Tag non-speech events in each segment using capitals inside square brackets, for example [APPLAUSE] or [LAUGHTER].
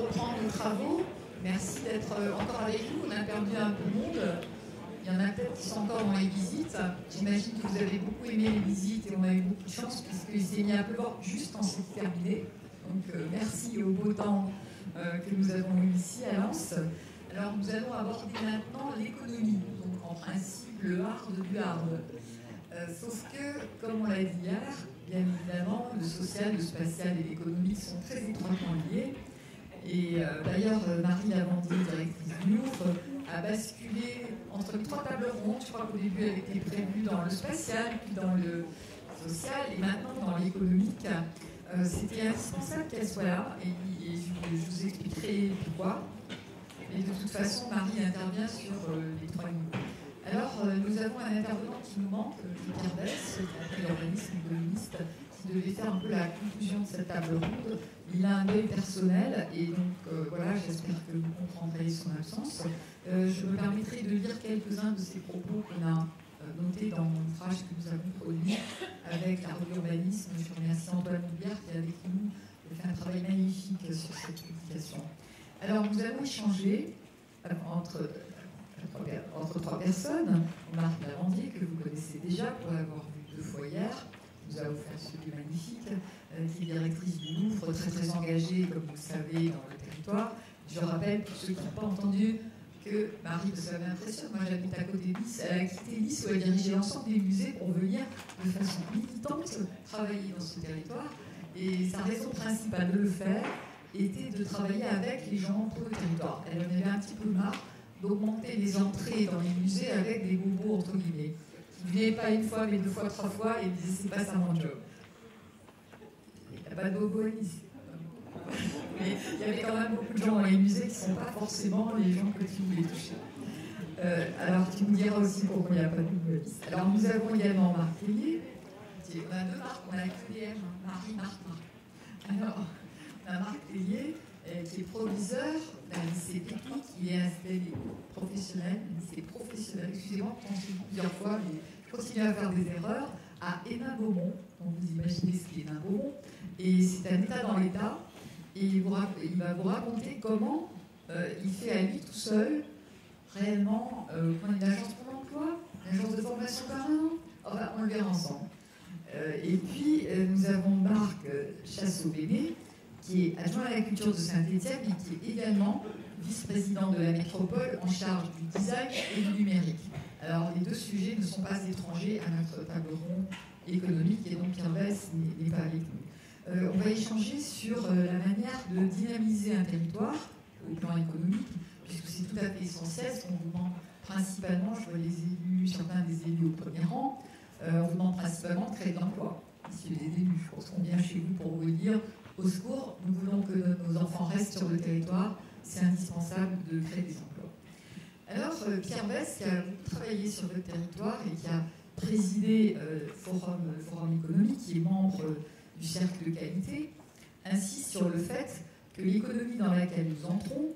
reprendre nos travaux. Merci d'être euh, encore avec nous. On a perdu un peu de monde. Il y en a peut-être qui sont encore dans les visites. J'imagine que vous avez beaucoup aimé les visites et on a eu beaucoup de chance puisqu'il s'est mis à pleuvoir juste en s'est terminé. Donc euh, merci au beau temps euh, que nous avons eu ici à Lens. Alors nous allons aborder maintenant l'économie, donc en principe le hard du hard. sauf que, comme on l'a dit hier, bien évidemment, le social, le spatial et l'économique sont très étroitement liés. Et euh, d'ailleurs, euh, Marie Lavandier, directrice du Louvre, a basculé entre trois tables rondes. Je crois qu'au début, elle était prévue dans le spatial, puis dans le social, et maintenant dans l'économique. Euh, c'était indispensable qu'elle soit là, et, je, vous expliquerai pourquoi. Mais de toute façon, Marie intervient sur les trois niveaux. Alors, nous avons un intervenant qui nous manque, Pierre Bess, qui a pris l'organisme économiste, devait faire un peu la conclusion de cette table ronde. Il a un œil personnel et donc euh, voilà, j'espère que vous comprendrez son absence. Euh, je me permettrai de lire quelques-uns de ses propos qu'on a euh, notés dans l'ouvrage que nous avons produit avec la revue urbanisme. Je remercie Antoine Bouillard qui avec nous, fait un travail magnifique sur cette publication. Alors nous avons échangé entre, entre trois personnes, Marc Lavandier, que vous connaissez déjà pour l'avoir vu deux fois hier, nous a offert ce lieu magnifique, euh, qui est directrice du Louvre, très très engagée, comme vous le savez, dans le territoire. Je rappelle, pour ceux qui n'ont pas entendu, que Marie, ça m'impressionne, moi j'habite à côté de Nice, elle a quitté Nice où elle dirigeait l'ensemble des musées pour venir de façon militante travailler dans ce territoire. Et sa raison principale de le faire était de travailler avec les gens pour le territoire. Elle en avait un petit peu marre d'augmenter les entrées dans les musées avec des bobos entre guillemets. Qui venaient pas une fois, mais deux fois, trois fois, et disaient c'est pas ça mon job. Il n'y a pas de bobo ici. Mais il y avait quand même beaucoup de gens dans les musées qui ne sont pas forcément les gens que tu voulais toucher. Euh, alors, tu nous diras aussi pourquoi il n'y a pas de bobo Alors, nous avons également Marc Tellier. On a deux marques, on a QDM, Marie, Marc, Marc. Alors, on Marc qui est proviseur d'un lycée technique, qui est installé professionnel, lycée professionnel, excusez-moi, plusieurs fois, mais je continue à faire des erreurs, à Hénin-Beaumont. Donc, vous imaginez ce qu'est Hénin-Beaumont. Et c'est un État dans l'État. Et il, va vous raconter comment euh, il fait à lui tout seul, réellement, euh, une agence pour l'emploi, une agence de formation permanente. Enfin, on le verra ensemble. Euh, et puis, euh, nous avons Marc Chassot-Béné, qui est adjoint à la culture de Saint-Étienne et qui est également vice-président de la métropole en charge du design et du numérique. Alors, les deux sujets ne sont pas étrangers à notre table ronde économique et donc Pierre Bess n'est pas avec nous. Euh, on va échanger sur euh, la manière de dynamiser un territoire au plan économique, puisque c'est tout à fait essentiel, ce qu'on vous demande principalement, je vois les élus, certains des élus au premier rang, euh, on vous demande principalement de créer de l'emploi. Messieurs les élus, je pense qu'on vient chez vous pour vous dire, au secours, nous voulons que nos enfants restent sur le territoire, c'est indispensable de créer des emplois. Alors, Pierre Bess, qui a travaillé sur le territoire et qui a présidé Forum, Forum économique, qui est membre du cercle de qualité, insiste sur le fait que l'économie dans laquelle nous entrons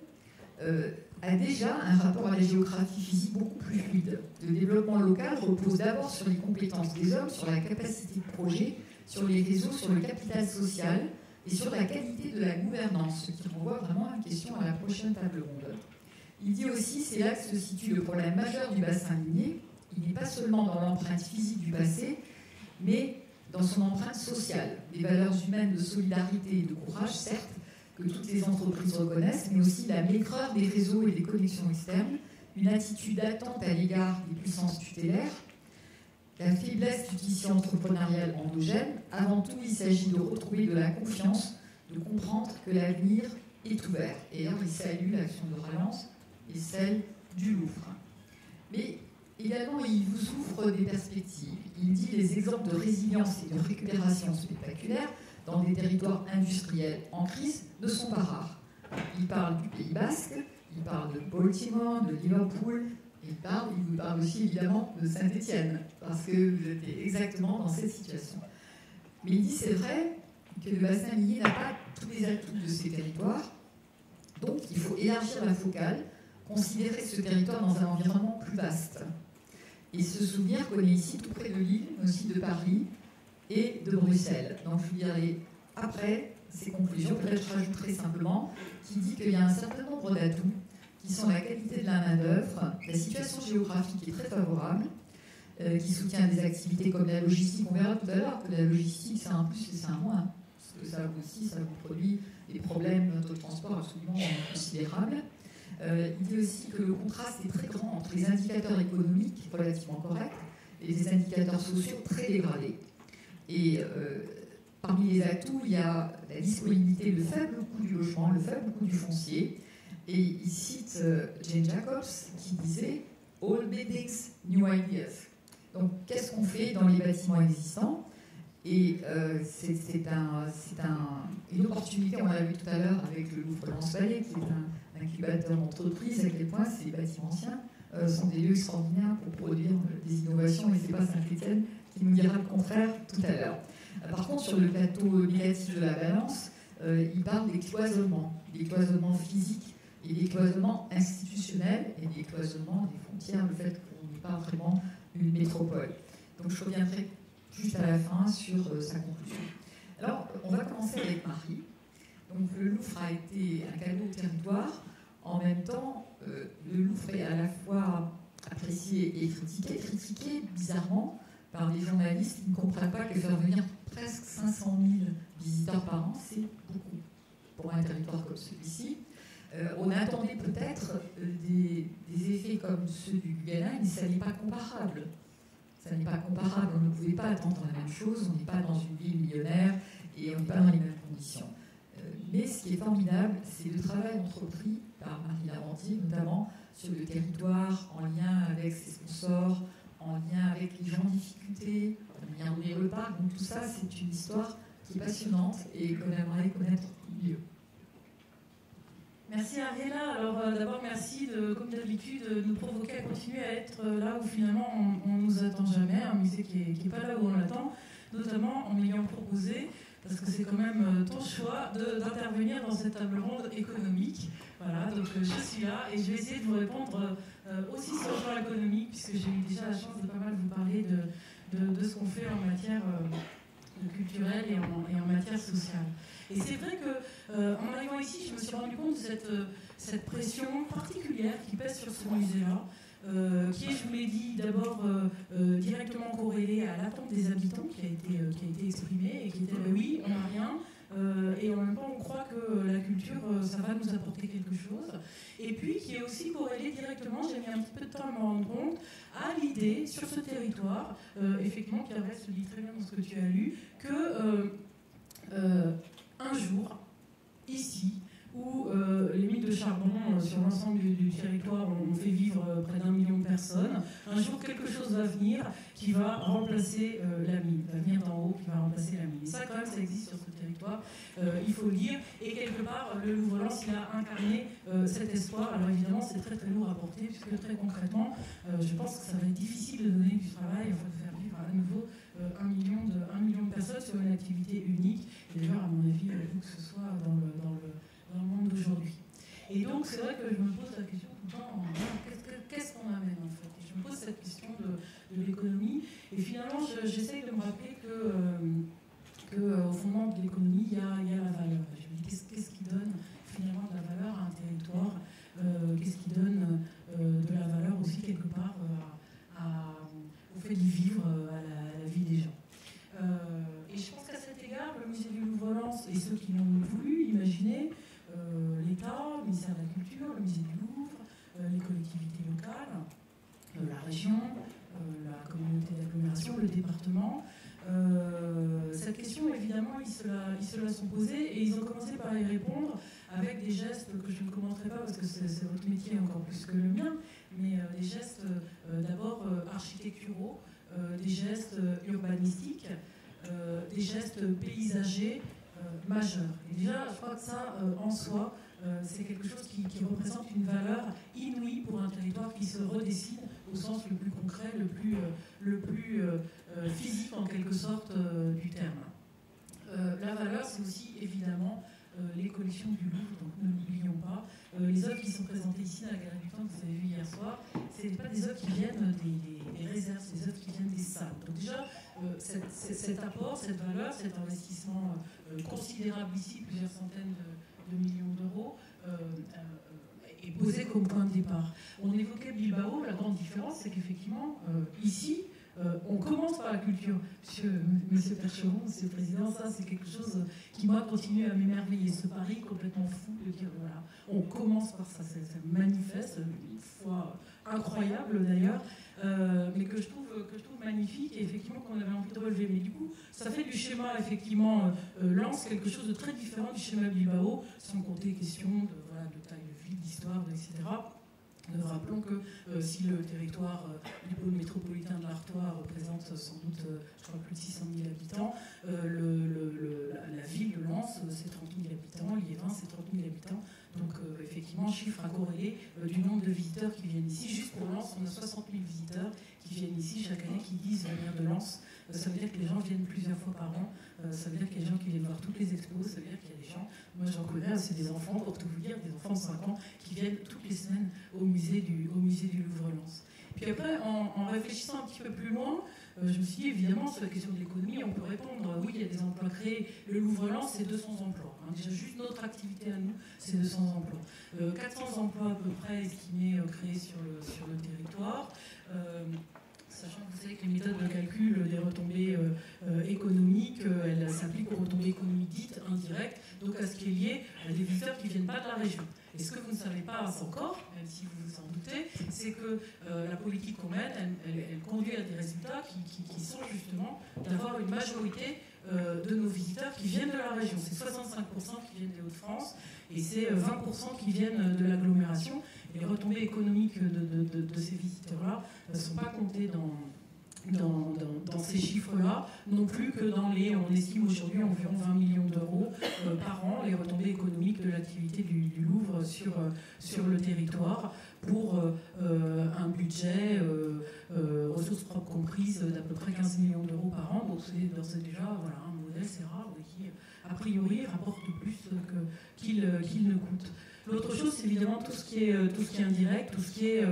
euh, a déjà un rapport à la géographie physique beaucoup plus fluide. Le développement local repose d'abord sur les compétences des hommes, sur la capacité de projet, sur les réseaux, sur le capital social et sur la qualité de la gouvernance, ce qui renvoie vraiment à une question à la prochaine table ronde. Il dit aussi c'est là que se situe le problème majeur du bassin minier. Il n'est pas seulement dans l'empreinte physique du passé, mais dans son empreinte sociale, des valeurs humaines de solidarité et de courage, certes, que toutes les entreprises reconnaissent, mais aussi la maigreur des réseaux et des connexions externes, une attitude attente à l'égard des puissances tutélaires, la faiblesse du tissu entrepreneurial endogène. Avant tout, il s'agit de retrouver de la confiance, de comprendre que l'avenir est ouvert. Et alors, il salue l'action de relance et celle du Louvre. Mais Également, il vous ouvre des perspectives. Il dit les exemples de résilience et de récupération spectaculaire dans des territoires industriels en crise ne sont pas rares. Il parle du Pays Basque, il parle de Baltimore, de Liverpool, il parle, il vous parle aussi évidemment de Saint-Étienne, parce que vous êtes exactement dans cette situation. Mais il dit c'est vrai que le bassin minier n'a pas tous les atouts de ces territoires, donc il faut élargir la focale, considérer ce territoire dans un environnement plus vaste et se souvenir qu'on est ici tout près de Lille, aussi de Paris et de Bruxelles. Donc je vous dirai après ses conclusions. Peut-être je rajouterai simplement qui dit qu'il y a un certain nombre d'atouts qui sont la qualité de la main-d'œuvre, la situation géographique qui est très favorable, euh, qui soutient des activités comme la logistique. On verra tout à l'heure que la logistique, c'est un plus et c'est un moins, parce que ça aussi, ça vous produit des problèmes de transport absolument considérables. Euh, il dit aussi que le contraste est très grand entre les indicateurs économiques relativement corrects et les indicateurs sociaux très dégradés. Et euh, parmi les atouts, il y a la disponibilité, le faible coût du logement, le faible coût du foncier. Et il cite euh, Jane Jacobs qui disait All buildings, new ideas. Donc, qu'est-ce qu'on fait dans les bâtiments existants? Et euh, c'est un, une opportunité, on l'a vu tout à l'heure avec le Louvre Lens-Vallée, qui est un incubateur d'entreprise, à quel point ces bâtiments anciens euh, sont des lieux extraordinaires pour produire des innovations, et c'est pas Saint-Étienne qui nous dira le contraire tout à l'heure. Par contre, sur le plateau négatif de la balance, il parle des cloisonnements, des cloisonnements physiques et des cloisonnements institutionnels et des cloisonnements des frontières, le fait qu'on n'est pas vraiment une métropole. Donc je reviendrai juste à la fin sur euh, sa conclusion. Alors, on va commencer avec Marie. Donc le Louvre a été un cadeau au territoire. En même temps, euh, le Louvre est à la fois apprécié et critiqué. Critiqué, bizarrement, par des journalistes qui ne comprennent pas que faire venir presque 500 000 visiteurs par an, c'est beaucoup pour un territoire comme celui-ci. Euh, on attendait peut-être euh, des, effets comme ceux du Guyana, mais ça n'est pas comparable. Ça n'est pas comparable. On ne pouvait pas attendre la même chose. On n'est pas dans une ville millionnaire et on n'est pas dans les mêmes conditions. Euh, mais ce qui est formidable, c'est le travail entrepris par Marie Lavandier, notamment sur le territoire, en lien avec ses sponsors, en lien avec les gens en difficulté, en lien avec le parc. Donc tout ça, c'est une histoire qui est passionnante et qu'on aimerait connaître mieux. Merci Ariela. Alors euh, d'abord merci de, comme d'habitude, de nous provoquer à continuer à être euh, là où finalement on, ne nous attend jamais, un musée qui n'est pas là où on l'attend, notamment en m'ayant proposé, parce que c'est quand même euh, ton choix, d'intervenir dans cette table ronde économique. Voilà, donc je suis là et je vais essayer de vous répondre aussi sur le plan économique, puisque j'ai eu déjà la chance de pas mal vous parler de, de, ce qu'on fait en matière culturelle et en, en matière sociale. Et c'est vrai qu'en euh, arrivant ici, je me suis rendu compte de cette, euh, cette pression particulière qui pèse sur ce musée-là. Euh, qui est, je vous l'ai dit, d'abord directement corrélée à l'attente des habitants qui a été, qui été exprimée et qui était bah oui, on n'a rien. Et en même temps, on croit que la culture, ça va nous apporter quelque chose. Et puis, qui est aussi corrélée directement, j'ai mis un petit peu de temps à me rendre compte, à l'idée sur ce territoire, effectivement, qui se dit très bien dans ce que tu as lu, que un jour, ici, où euh, les mines de charbon euh, sur l'ensemble du, territoire ont fait vivre euh, près d'un million de personnes. Un jour, quelque chose va venir qui va remplacer la mine, va venir d'en haut, qui va remplacer la mine. Ça, quand même, ça existe sur ce territoire, il faut le dire. Et quelque part, le Louvre-Lens, il a incarné cet espoir. Alors évidemment, c'est très très lourd à porter, puisque très concrètement, je pense que ça va être difficile de donner du travail, enfin, de faire vivre à nouveau un, million de, un million de personnes sur une activité unique. Et d'ailleurs, à mon avis, il faut que ce soit dans le, dans le, dans le monde d'aujourd'hui. Et donc, c'est vrai que je me pose la question tout le temps, qu'est-ce qu'on amène en fait? Je me pose cette question de, l'économie. Et finalement, j'essaye de me rappeler que, euh, que euh, fondement de l'économie, il y a, la valeur. Je me dis, qu'est-ce qui donne finalement de la valeur à un territoire Qu'est-ce qui donne de la valeur aussi quelque part au fait d'y vivre, à la des gens. Euh, et je pense qu'à cet égard, le musée du Louvre-Lens et ceux qui l'ont voulu imaginer, euh, l'État, le ministère de la Culture, le musée du Louvre, euh, les collectivités locales, la région, la communauté d'agglomération, le département, cette question, évidemment, ils se, la, sont posés et ils ont commencé par y répondre avec des gestes que je ne commenterai pas parce que c'est votre métier encore plus que le mien, mais des gestes d'abord architecturaux, euh, des gestes urbanistiques, euh, des gestes paysagers euh, majeurs. Et déjà, je crois que ça, en soi, c'est quelque chose qui, représente une valeur inouïe pour un territoire qui se redessine au sens le plus concret, le plus, le plus physique en quelque sorte du terme. la valeur, c'est aussi évidemment les collections du Louvre, donc ne l'oublions pas. les œuvres qui sont présentées ici dans la Galerie du Temps, que vous avez vu hier soir, ce pas des œuvres qui viennent des des réserves, ces œuvres qui viennent des salles. Donc déjà, cet, apport, cette valeur, cet investissement considérable ici, plusieurs centaines de, millions d'euros, est comme point de départ. On évoquait Bilbao, la grande différence, c'est qu'effectivement, ici, euh, on commence par la culture. Monsieur, monsieur Percheron, Monsieur le Président, ça c'est quelque chose qui moi continue à m'émerveiller. Ce pari complètement fou de dire voilà, on commence par ça, c'est manifeste, une fois incroyable d'ailleurs, euh, mais que je, trouve, que je trouve magnifique et effectivement qu'on avait envie de relever. Mais du coup, ça fait du schéma effectivement euh, lance quelque chose de très différent du schéma Bilbao, sans compter question de, de taille d'histoire, etc. Nous rappelons que euh, si le territoire euh, du pôle métropolitain de l'Artois représente sans doute, euh, plus de 600 000 habitants, la, ville de Lens, c'est 30 000 habitants, Liévin, c'est 30 000 habitants. Donc, effectivement, chiffre à corréler du nombre de visiteurs qui viennent ici. Juste pour Lens, on a 60 000 visiteurs qui viennent ici chaque année, qui disent venir de Lens. Ça veut dire que les gens viennent plusieurs fois par an. ça veut dire qu'il y a des gens qui viennent voir toutes les expos. Ça veut dire qu'il y a des gens moi, j'en connais, c'est des enfants, pour tout vous dire, des enfants de 5 ans qui viennent toutes les semaines au musée du, Louvre-Lens. Puis après, en, réfléchissant un petit peu plus loin, euh, je me suis dit, évidemment, sur la question de l'économie, on peut répondre, oui, il y a des emplois créés. Le Louvre-Lens, c'est 200 emplois. Hein. Déjà, juste notre activité à nous, c'est 200 emplois. 400 euh, emplois à peu près estimés euh, créés sur le, sur le territoire sachant que vous savez que les méthodes de calcul des retombées économiques, elles s'appliquent aux retombées économiques dites indirectes, donc à ce qui est lié à des visiteurs qui ne viennent pas de la région. Et ce que vous ne savez pas encore, même si vous vous en doutez, c'est que euh, la politique qu'on mène, elle, conduit à des résultats qui, sont justement d'avoir une majorité euh, de nos visiteurs qui viennent de la région. C'est 65% qui viennent des Hauts-de-France et c'est 20% euh, qui viennent de l'agglomération. Les retombées économiques de ces visiteurs-là ne sont pas comptées dans ces chiffres-là, non plus que dans les, on estime aujourd'hui environ 20 millions d'euros euh, par an, les retombées économiques de l'activité du, Louvre sur, euh, sur le territoire, pour euh, un budget, ressources propres comprises, d'à peu près 15 millions d'euros par an. Donc c'est déjà voilà, un modèle, c'est rare, qui, a priori, rapporte plus qu'il ne coûte. L'autre chose, c'est évidemment tout ce, qui est, tout ce qui est indirect, tout ce qui est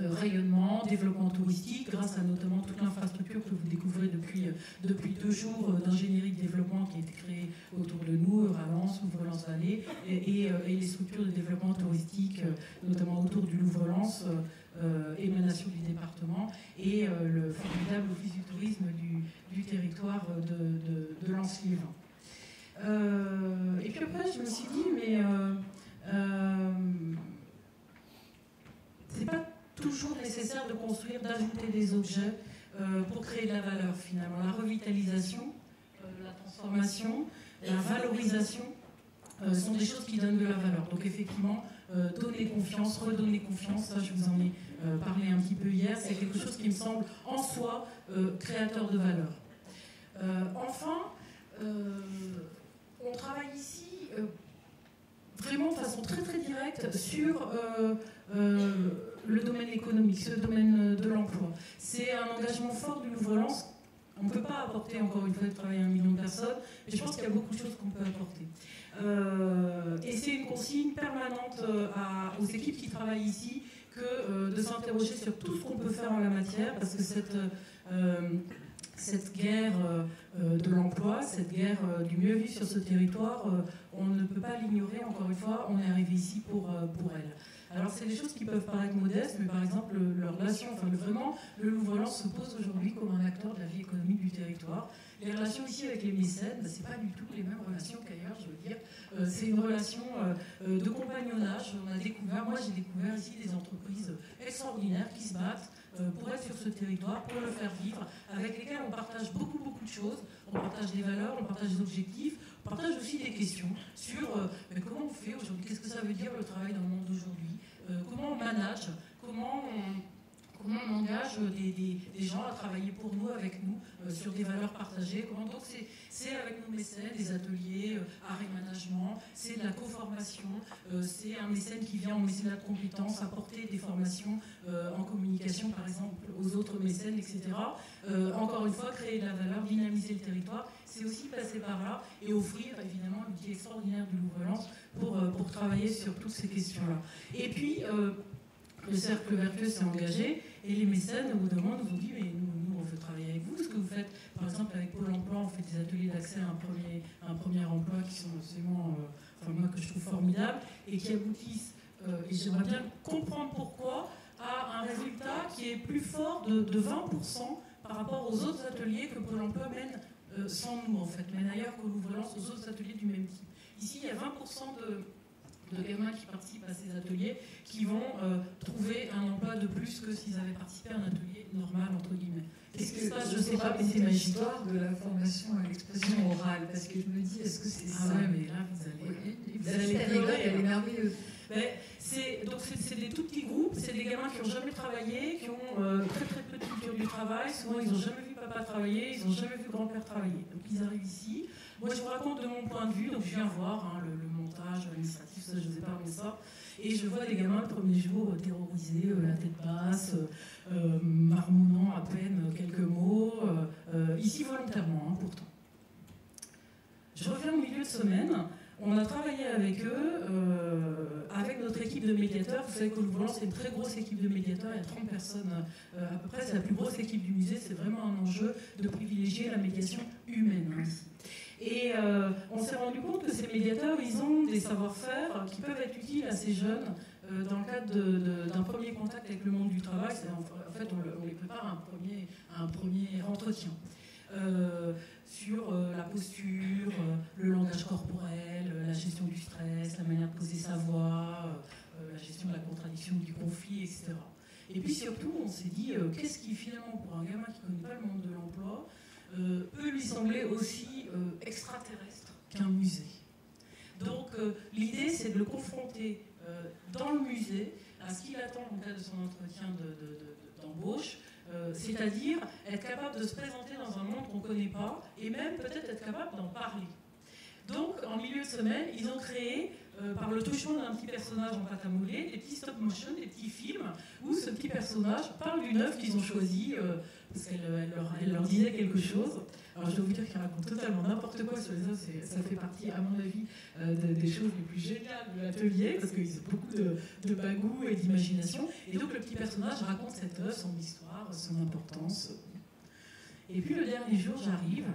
euh, rayonnement, développement touristique, grâce à notamment toute l'infrastructure que vous découvrez depuis, euh, depuis deux jours euh, d'ingénierie de développement qui a été créée autour de nous, Ralens, Louvre-Lens-Vallée, et, et, les structures de développement touristique, notamment autour du Louvre-Lens, émanation du département, et le formidable office du tourisme du, territoire de, de, de. Et puis après, je me suis dit, mais c'est pas toujours nécessaire de construire, d'ajouter des objets euh, pour créer de la valeur finalement. La revitalisation, euh, la transformation, la valorisation euh, sont des choses qui donnent de la valeur. Donc effectivement, donner confiance, redonner confiance, ça je vous en ai parlé un petit peu hier, c'est quelque chose qui me semble en soi créateur de valeur. enfin, on travaille ici vraiment de façon très très directe sur le domaine économique, ce domaine de l'emploi. C'est un engagement fort du Louvre-Lens. On ne peut pas apporter, encore une fois, de travailler un million de personnes, mais je pense qu'il y a beaucoup de choses qu'on peut apporter. Euh, et c'est une consigne permanente euh, aux équipes qui travaillent ici que euh, de s'interroger sur tout ce qu'on peut faire en la matière, parce que cette, cette guerre de l'emploi, cette guerre du mieux vivre sur ce territoire, on ne peut pas l'ignorer, encore une fois, on est arrivé ici pour, pour elle. Alors, c'est des choses qui peuvent paraître modestes, mais par exemple, leur relation, enfin, vraiment, le Louvre-Lens se pose aujourd'hui comme un acteur de la vie économique du territoire. Les relations ici avec les mécènes, ce c'est pas du tout les mêmes relations qu'ailleurs, je veux dire. Euh, c'est une relation euh, euh, de compagnonnage. On a découvert, moi j'ai découvert ici des entreprises extraordinaires qui se battent pour être sur ce territoire, pour le faire vivre, avec lesquelles on partage beaucoup, beaucoup de choses. On partage des valeurs, on partage des objectifs, on partage aussi des questions sur comment on fait aujourd'hui, qu'est-ce que ça veut dire le travail dans le monde d'aujourd'hui, euh, comment on manage, comment on, comment on engage des, des, gens à travailler pour nous, avec nous, euh, sur des valeurs partagées. Comment, donc c'est avec nos mécènes des ateliers euh, art et management, c'est de la co-formation, c'est un mécène qui vient en mécénat de compétences, apporter des formations en communication par exemple aux autres mécènes, etc. encore une fois, créer de la valeur, dynamiser le territoire, c'est aussi passer par là et offrir évidemment l'outil extraordinaire du Louvre-Lens pour, pour travailler sur toutes ces questions-là. Et puis, le cercle vertueux s'est engagé et les mécènes, au bout d'un moment, nous dit Mais nous, on veut travailler avec vous. Ce que vous faites, par exemple, avec Pôle emploi, on fait des ateliers d'accès à un premier, un premier emploi qui sont absolument, euh, enfin, moi, que je trouve formidables et qui aboutissent, euh, et j'aimerais bien comprendre pourquoi, à un résultat qui est plus fort de, 20% par rapport aux autres ateliers que Pôle emploi mène euh, sans nous, en fait, mène ailleurs que l'ouvre-lance aux autres ateliers du même type. Ici, il y a 20% de de gamins qui participent à ces ateliers qui vont euh, trouver un emploi de plus que s'ils avaient participé à un atelier normal, entre guillemets. Qu'est-ce qui se passe Je ne sais pas, mais c'est ma histoire de la formation à l'expression orale, parce que je me dis, est-ce que c'est ah ça ouais, mais là, vous allez, vous, allez elle est merveilleuse. c'est, donc c'est, des tout petits groupes, c'est des gamins qui n'ont jamais travaillé, qui ont euh, très très peu de culture du travail, souvent ils n'ont jamais vu papa travailler, ils n'ont jamais vu grand-père travailler. Donc ils arrivent ici, moi, je vous raconte de mon point de vue, donc je viens voir hein, le, administratif, ça, je vous ai parlé de ça, et je vois des gamins le premier jour euh, terrorisés, euh, la tête basse, euh, marmonnant à peine quelques mots, ici volontairement, hein, pourtant. Je reviens au milieu de semaine. On a travaillé avec eux, avec notre équipe de médiateurs. Vous savez que le volant, c'est une très grosse équipe de médiateurs. Il y a 30 personnes à peu près. C'est la plus grosse équipe du musée. C'est vraiment un enjeu de privilégier la médiation humaine hein. Et euh, on s'est rendu compte que ces médiateurs, ils ont des savoir-faire qui peuvent être utiles à ces jeunes euh, dans le cadre d'un premier contact avec le monde du travail. En fait, on, les prépare à un premier, un premier entretien. Euh, sur la posture, le langage corporel, la gestion du stress, la manière de poser sa voix, la gestion de la contradiction, du conflit, etc. Et puis surtout, on s'est dit, qu'est-ce qui finalement, pour un gamin qui ne connaît pas le monde de l'emploi, euh, peut lui sembler aussi euh, extraterrestre qu'un musée. Donc euh, l'idée, c'est de le confronter dans le musée à ce qu'il attend en cas de son entretien d'embauche, c'est-à-dire être capable de se présenter dans un monde qu'on ne connaît pas et même peut-être être capable d'en parler. Donc, en milieu de semaine, ils ont créé, par le touchement d'un petit personnage en pâte à modeler, des petits stop motion, des petits films, où ce petit personnage parle d'une œuvre qu'ils ont choisie parce qu'elle elle leur, disait quelque chose. Alors je dois vous dire qu'il raconte totalement n'importe quoi sur les œuvres, ça fait partie, à mon avis, euh, des choses les plus géniales de l'atelier, parce qu'ils ont beaucoup de, de bagou et d'imagination. Et donc le petit personnage raconte cette œuvre, son histoire, son importance. Et puis le dernier jour, j'arrive,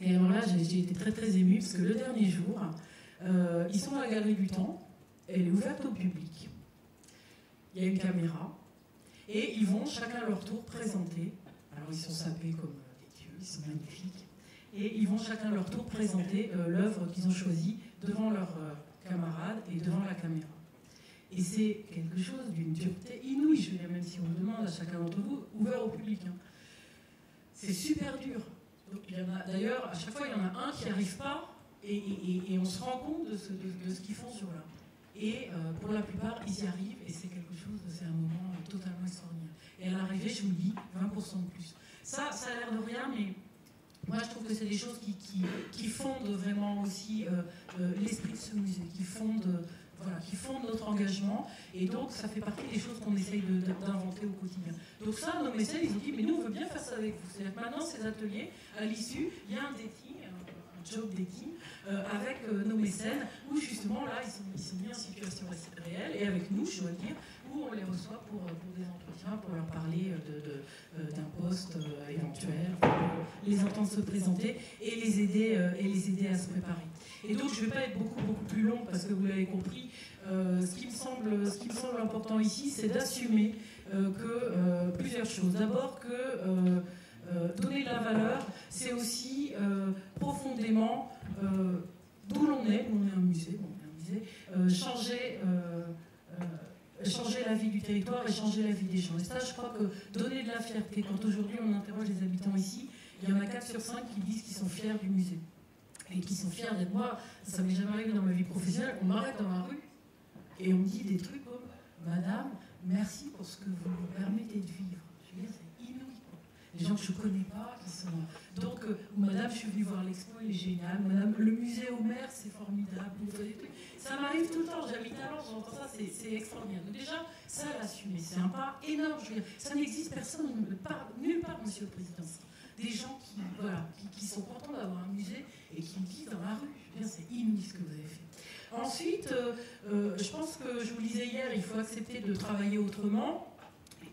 et alors là, j'ai été très très émue, parce que le dernier jour, euh, ils sont à la Galerie du Temps, elle est ouverte au public. Il y a une caméra, et ils vont chacun à leur tour présenter alors ils sont sapés comme euh, des dieux, ils sont magnifiques. Et ils vont chacun leur tour présenter euh, l'œuvre qu'ils ont choisie devant leurs euh, camarades et devant la caméra. Et c'est quelque chose d'une dureté inouïe, je même si on demande à chacun d'entre vous, ouvert au public. Hein. C'est super dur. D'ailleurs, à chaque fois, il y en a un qui n'y arrive pas et, on se rend compte de ce, de, ce qu'ils font sur là. Et pour la plupart, ils y arrivent et c'est quelque chose, c'est un moment totalement extraordinaire. Et à l'arrivée, je vous dis, 20% de plus. Ça, ça a l'air de rien, mais moi, je trouve que c'est des choses qui, fondent vraiment aussi euh, euh, l'esprit de ce musée, qui fondent, voilà, qui fondent notre engagement. Et donc, ça fait partie des choses qu'on essaye d'inventer au quotidien. Donc ça, nos mécènes, ils ont dit, mais nous, on veut bien faire ça avec vous. C'est-à-dire maintenant, ces ateliers, à l'issue, il y a un dating, job dating, euh, avec nos mécènes, où justement, là, ils sont, mis en situation réelle, et avec nous, je dois dire, on les reçoit pour, euh, des entretiens, pour leur parler euh, euh, d'un poste éventuel, les entendre se présenter et les aider, et les aider à se préparer. Et donc je ne vais pas être beaucoup, beaucoup plus long parce que vous l'avez compris. ce, qui me semble, ce qui me semble important ici, c'est d'assumer que plusieurs choses. D'abord que donner de la valeur, c'est aussi profondément d'où l'on est, on est un musée, bon, un musée changer changer la vie du territoire et changer la vie des gens. Et ça, je crois que donner de la fierté, quand aujourd'hui on interroge les habitants ici, il y en a 4 sur 5 qui disent qu'ils sont fiers du musée. Et qui sont fiers d'être moi. Ça m'est jamais arrivé dans ma vie professionnelle. On m'arrête dans la rue et on me dit des trucs comme Madame, merci pour ce que vous me permettez de vivre. Je veux dire, c'est inouï. Les gens que je ne connais pas. Donc, euh, Madame, je suis venue voir l'expo, il est génial. Madame, le musée maire, c'est formidable. Des. Ça m'arrive tout le temps, j'habite à Lens, j'entends ça, c'est extraordinaire. Donc déjà, ça l'assumer, c'est un pas énorme. Ça n'existe personne, nulle part, monsieur le président. Des gens qui, voilà, qui, sont contents d'avoir un musée et qui vivent dans la rue. C'est inouï ce que vous avez fait. Ensuite, je pense que je vous disais hier, il faut accepter de travailler autrement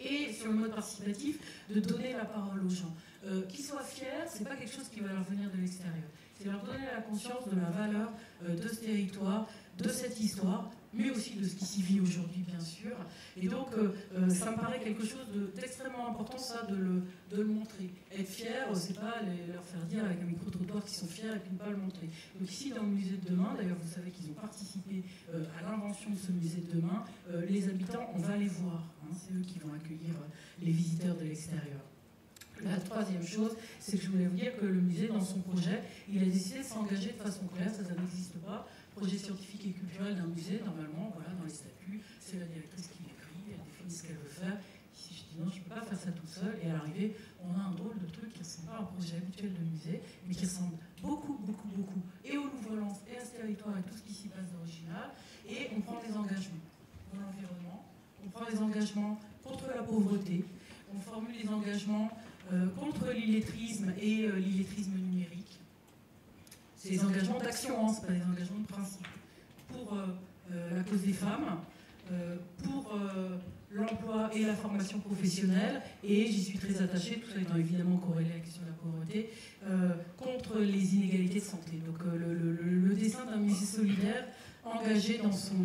et sur le mode participatif, de donner la parole aux gens. Euh, qu'ils soient fiers, c'est pas quelque chose qui va leur venir de l'extérieur. C'est leur donner la conscience de la valeur euh, de ce territoire, de cette histoire, mais aussi de ce qui s'y vit aujourd'hui, bien sûr. Et donc, euh, euh, ça me paraît quelque chose d'extrêmement important, ça, de le, montrer. Être fier, c'est pas leur faire dire avec un micro-trottoir qu'ils sont fiers et puis ne pas le montrer. Donc ici, dans le musée de demain, d'ailleurs, vous savez qu'ils ont participé euh, à l'invention de ce musée de demain, les habitants, on va les voir. Hein, c'est eux qui vont accueillir les visiteurs de l'extérieur. La troisième chose, c'est que je voulais vous dire que le musée, dans son projet, il a décidé de s'engager de façon claire, ça, ça n'existe pas, projet scientifique et culturel d'un musée, normalement, voilà, dans les statuts, c'est la directrice qui l'écrit, elle définit ce qu'elle veut faire. Ici, je dis non, je ne peux pas faire ça tout seul. Et à l'arrivée, on a un drôle de truc qui ne ressemble pas à un projet habituel de musée, mais qui ressemble beaucoup, beaucoup, beaucoup, et au Louvre-Lens, et à ce territoire, et tout ce qui s'y passe d'original. Et on prend des engagements dans l'environnement, on prend des engagements contre la pauvreté, on formule des engagements euh, contre l'illettrisme et euh, l'illettrisme numérique c'est des engagements d'action, hein, ce pas des engagements de principe. Pour euh, euh, la cause des femmes, euh, pour l'emploi et la formation professionnelle, et j'y suis très attachée, tout ça étant évidemment corrélé à la question de la pauvreté, contre les inégalités de santé. Donc le, dessin d'un musée solidaire engagé dans son,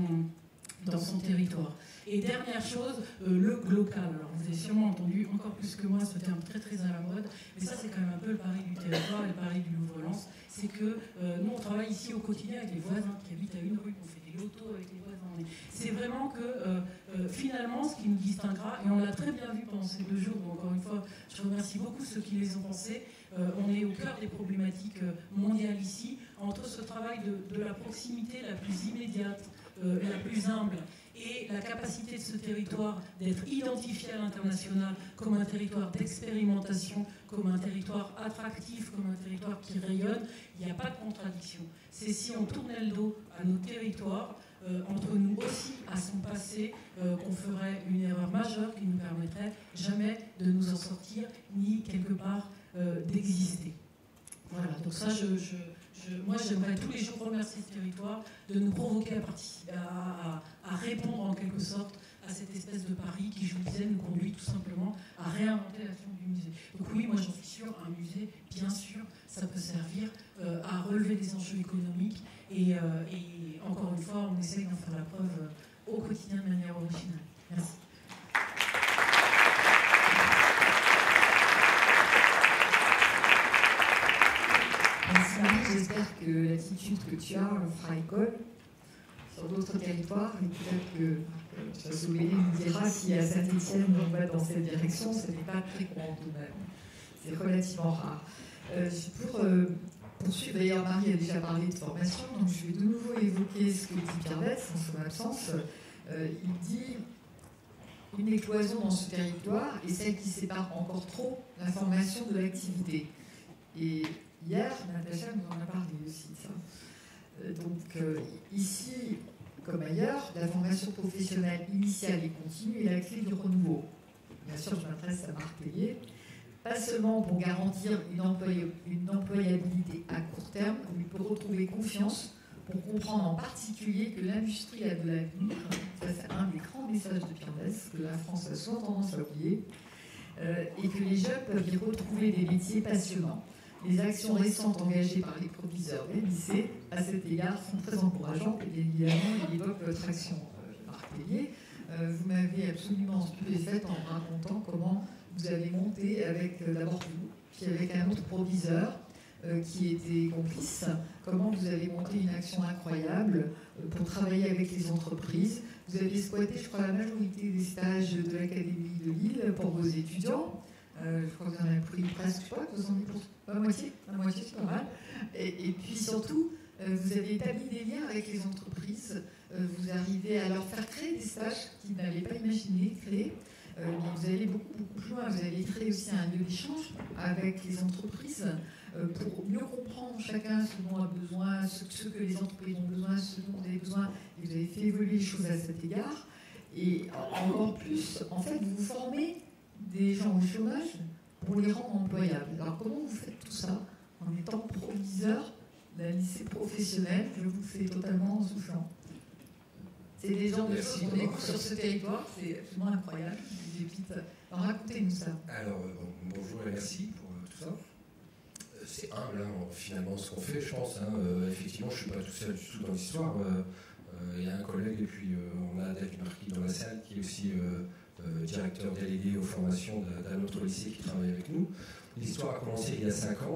dans son territoire. Et dernière chose, le local. Alors vous avez sûrement entendu encore plus que moi ce terme très très à la mode, mais ça c'est quand même un peu le pari du territoire et le pari du Louvre-Lens c'est que euh, nous, on travaille ici au quotidien avec les voisins qui habitent à une rue, on fait des lotos avec les voisins. C'est vraiment que euh, euh, finalement, ce qui nous distinguera, et on l'a très bien vu pendant ces deux jours, encore une fois, je remercie beaucoup ceux qui les ont pensés, on est au cœur des problématiques mondiales ici, entre ce travail de, la proximité la plus immédiate, la plus humble, et la capacité de ce territoire d'être identifié à l'international comme un territoire d'expérimentation, comme un territoire attractif, comme un territoire qui rayonne, il n'y a pas de contradiction. C'est si on tournait le dos à nos territoires, euh, entre nous aussi à son passé, euh, qu'on ferait une erreur majeure qui nous permettrait jamais de nous en sortir, ni quelque part euh, d'exister. Voilà, donc ça, je moi, j'aimerais tous les jours remercier ce territoire de nous provoquer à, répondre en quelque sorte à cette espèce de pari qui, je vous disais, nous conduit tout simplement à réinventer l'action du musée. Donc oui, moi j'en suis sûr, un musée, bien sûr, ça peut servir euh, à relever des enjeux économiques et, euh, encore une fois, on essaye d'en faire la preuve euh, au quotidien de manière originale. Merci. j'espère que l'attitude que tu as fera école sur d'autres territoires et peut-être que tu vas nous dira si à Saint-Etienne on va dans cette direction, ce n'est pas très courant tout de même. C'est relativement rare. Euh, pour euh, poursuivre, d'ailleurs Marie a déjà parlé de formation, donc je vais de nouveau évoquer ce que dit Pierre Betts en son absence. Euh, il dit une écloison dans ce territoire et celle qui sépare encore trop l'information de l'activité. Et Hier, Natacha nous en a parlé aussi de ça. Euh, donc euh, ici, comme ailleurs, la formation professionnelle initiale et continue est la clé du renouveau. Bien sûr, je m'adresse à Marc Payet. Pas seulement pour garantir une, employabilité à court terme, mais pour retrouver confiance, pour comprendre en particulier que l'industrie a de l'avenir. Ça, c'est un des grands messages de Pierre que la France a souvent tendance à oublier. Euh, et que les jeunes peuvent y retrouver des métiers passionnants. Les actions récentes engagées par les proviseurs des lycées, à cet égard, sont très encourageantes et évidemment, il évoque votre action, euh, Marc euh, vous m'avez absolument stupéfaite en racontant comment vous avez monté avec euh, d'abord vous, puis avec un autre proviseur qui était complice, comment vous avez monté une action incroyable pour travailler avec les entreprises. Vous avez squatté, je crois, la majorité des stages de l'Académie de Lille pour vos étudiants. Je crois que vous en avez pris presque, pas, 70%, la moitié, la moitié c'est pas mal. Et, puis surtout, euh, vous avez établi des liens avec les entreprises, euh, vous arrivez à leur faire créer des stages qu'ils n'avaient pas imaginé créer. Euh, vous allez beaucoup, beaucoup plus loin, vous allez créer aussi un lieu d'échange avec les entreprises pour mieux comprendre chacun ce dont a besoin, ce, ce, que les entreprises ont besoin, ce dont vous avez besoin, et vous avez fait évoluer les choses à cet égard. Et encore plus, en fait, vous formez des gens au chômage pour les rendre employables. Alors comment vous faites tout ça en étant proviseur d'un lycée professionnel. Je vous fais totalement soufflant. C'est des gens de choses qu'on découvre sur ce territoire, c'est absolument incroyable. Racontez-nous ça. Alors euh, bonjour et merci pour euh, tout ça. Euh, c'est humble hein, finalement ce qu'on fait, je pense. Hein. effectivement, je ne suis pas tout seul du tout dans l'histoire. Il y a un collègue et puis on a David Marquis dans la salle qui est aussi directeur délégué aux formations d'un autre lycée qui travaille avec nous. L'histoire a commencé il y a 5 ans.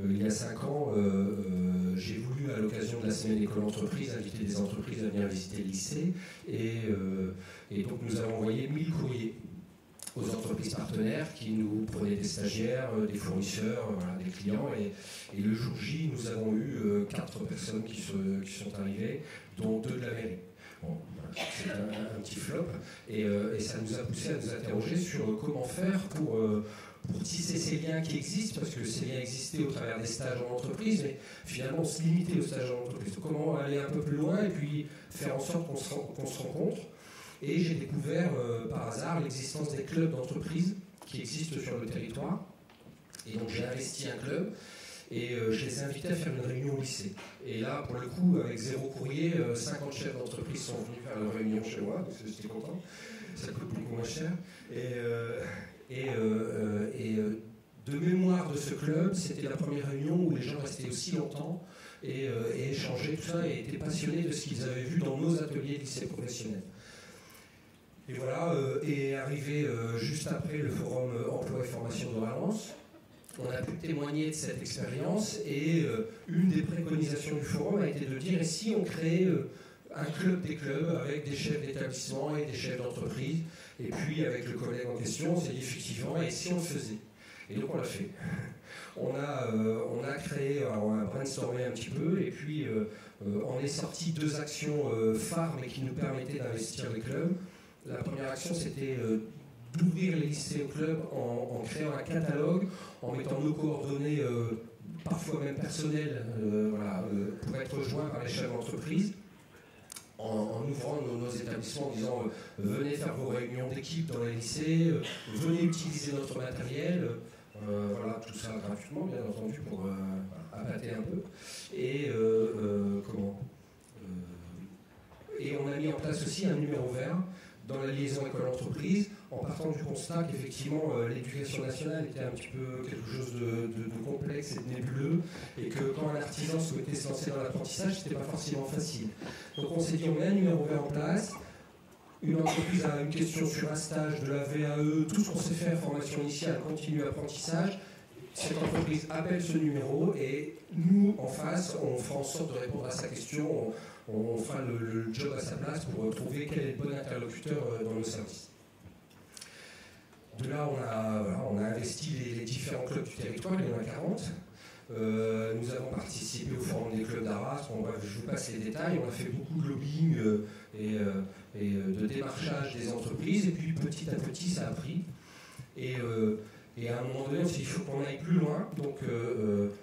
Euh, il y a 5 ans, euh, euh, j'ai voulu, à l'occasion de la semaine école entreprise, inviter des entreprises à venir visiter le lycée. Et, donc nous avons envoyé 1000 courriers aux entreprises partenaires qui nous prenaient des stagiaires, des fournisseurs, des clients. Et, le jour J, nous avons eu 4 personnes qui, sont arrivées, dont deux de la mairie. C'est un, petit flop. Et, et, ça nous a poussé à nous interroger sur comment faire pour pour tisser ces liens qui existent, parce que ces liens existaient au travers des stages en entreprise, mais finalement se limiter aux stages en entreprise. Comment aller un peu plus loin et puis faire en sorte qu'on se, rencontre. Et j'ai découvert euh, par hasard l'existence des clubs d'entreprise qui existent sur le territoire. Et donc j'ai investi un club et euh, je les ai invités à faire une réunion au lycée. Et là, pour le coup, avec zéro courrier, 50 euh, chefs d'entreprise sont venus faire leur réunion chez moi, parce que j'étais content. Ça coûte beaucoup moins cher. Et, et, euh, euh, et euh, de mémoire de ce club, c'était la première réunion où les gens restaient aussi longtemps et, échangeaient tout ça et étaient passionnés de ce qu'ils avaient vu dans nos ateliers lycée professionnels. Et voilà, est arrivé juste après le forum emploi et formation de Valence. On a pu témoigner de cette expérience et une des préconisations du forum a été de dire et si on créait un club des clubs avec des chefs d'établissement et des chefs d'entreprise? Et puis avec le collègue en question, on s'est dit effectivement, et si on le faisait? Et donc on l'a fait. [LAUGHS] On a, euh, on a créé, on a brainstormé un petit peu, et puis euh, euh, on est sorti deux actions phares, mais qui nous permettaient d'investir les clubs. La première action, c'était d'ouvrir les lycées au club en, en, créant un catalogue, en mettant nos coordonnées, parfois même personnelles, voilà, pour être rejoints par les chefs d'entreprise en, ouvrant nos, établissements en disant euh, venez faire vos réunions d'équipe dans les lycées, euh, venez utiliser notre matériel. Euh, voilà, tout ça gratuitement, bien entendu, pour appâter un peu. Et comment? Et on a mis en place aussi un numéro vert dans la liaison école-entreprise, en partant du constat qu'effectivement l'éducation nationale était un petit peu quelque chose de, complexe et de nébuleux, et que quand un artisan souhaitait se lancer dans l'apprentissage, c'était pas forcément facile. Donc on s'est dit, on met un numéro vert en place, une entreprise a une question sur un stage, de la VAE, tout ce qu'on sait faire, formation initiale, continue apprentissage, cette entreprise appelle ce numéro et nous, en face, on fera en sorte de répondre à sa question, on, fera le, job à sa place pour trouver quel est le bon interlocuteur euh, dans nos services. De là, on a, investi les, différents clubs du territoire, il y en a 40. Euh, nous avons participé au forum des clubs d'Arras. je vous passe les détails. On a fait beaucoup de lobbying euh, et, de démarchage des entreprises. Et puis petit à petit, ça a pris. À un moment donné, on s'est dit qu'il faut qu'on aille plus loin. Donc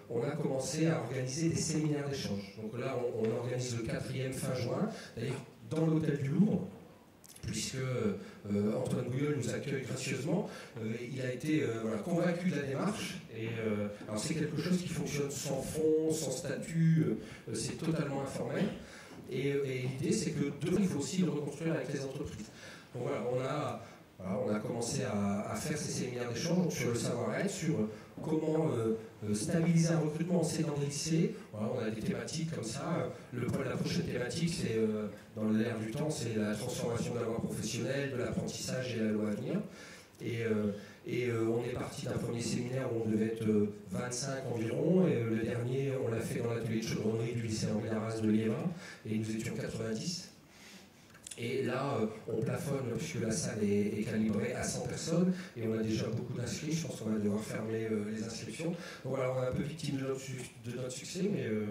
on a commencé à organiser des séminaires d'échange. Donc là, on, organise le quatrième fin juin. D'ailleurs, dans l'hôtel du Louvre puisque euh, Antoine Bouillol nous accueille gracieusement. Euh, il a été euh, convaincu de la démarche. Et, c'est quelque chose qui fonctionne sans fond, sans statut, c'est totalement informel. Et, l'idée, c'est que demain, il faut aussi le reconstruire avec les entreprises. Donc voilà, on a on a commencé à, faire ces séminaires d'échange sur le savoir-être, sur comment euh, euh, stabiliser un recrutement en dans des lycées. on a des thématiques comme ça. Le, la prochaine thématique, c'est euh, dans l'air du temps, c'est la transformation de la loi professionnelle, de l'apprentissage et la loi à venir. Et, on est parti d'un premier séminaire où on devait être 25 environ, et le dernier, on l'a fait dans l'atelier de chaudronnerie du lycée Arras de Liévin, et nous étions 90. Et là, euh, on plafonne, puisque la salle est, calibrée à 100 personnes, et on a déjà beaucoup d'inscrits, je pense qu'on va devoir fermer euh, les inscriptions. Donc voilà, on est un peu victime de notre, succès, mais euh,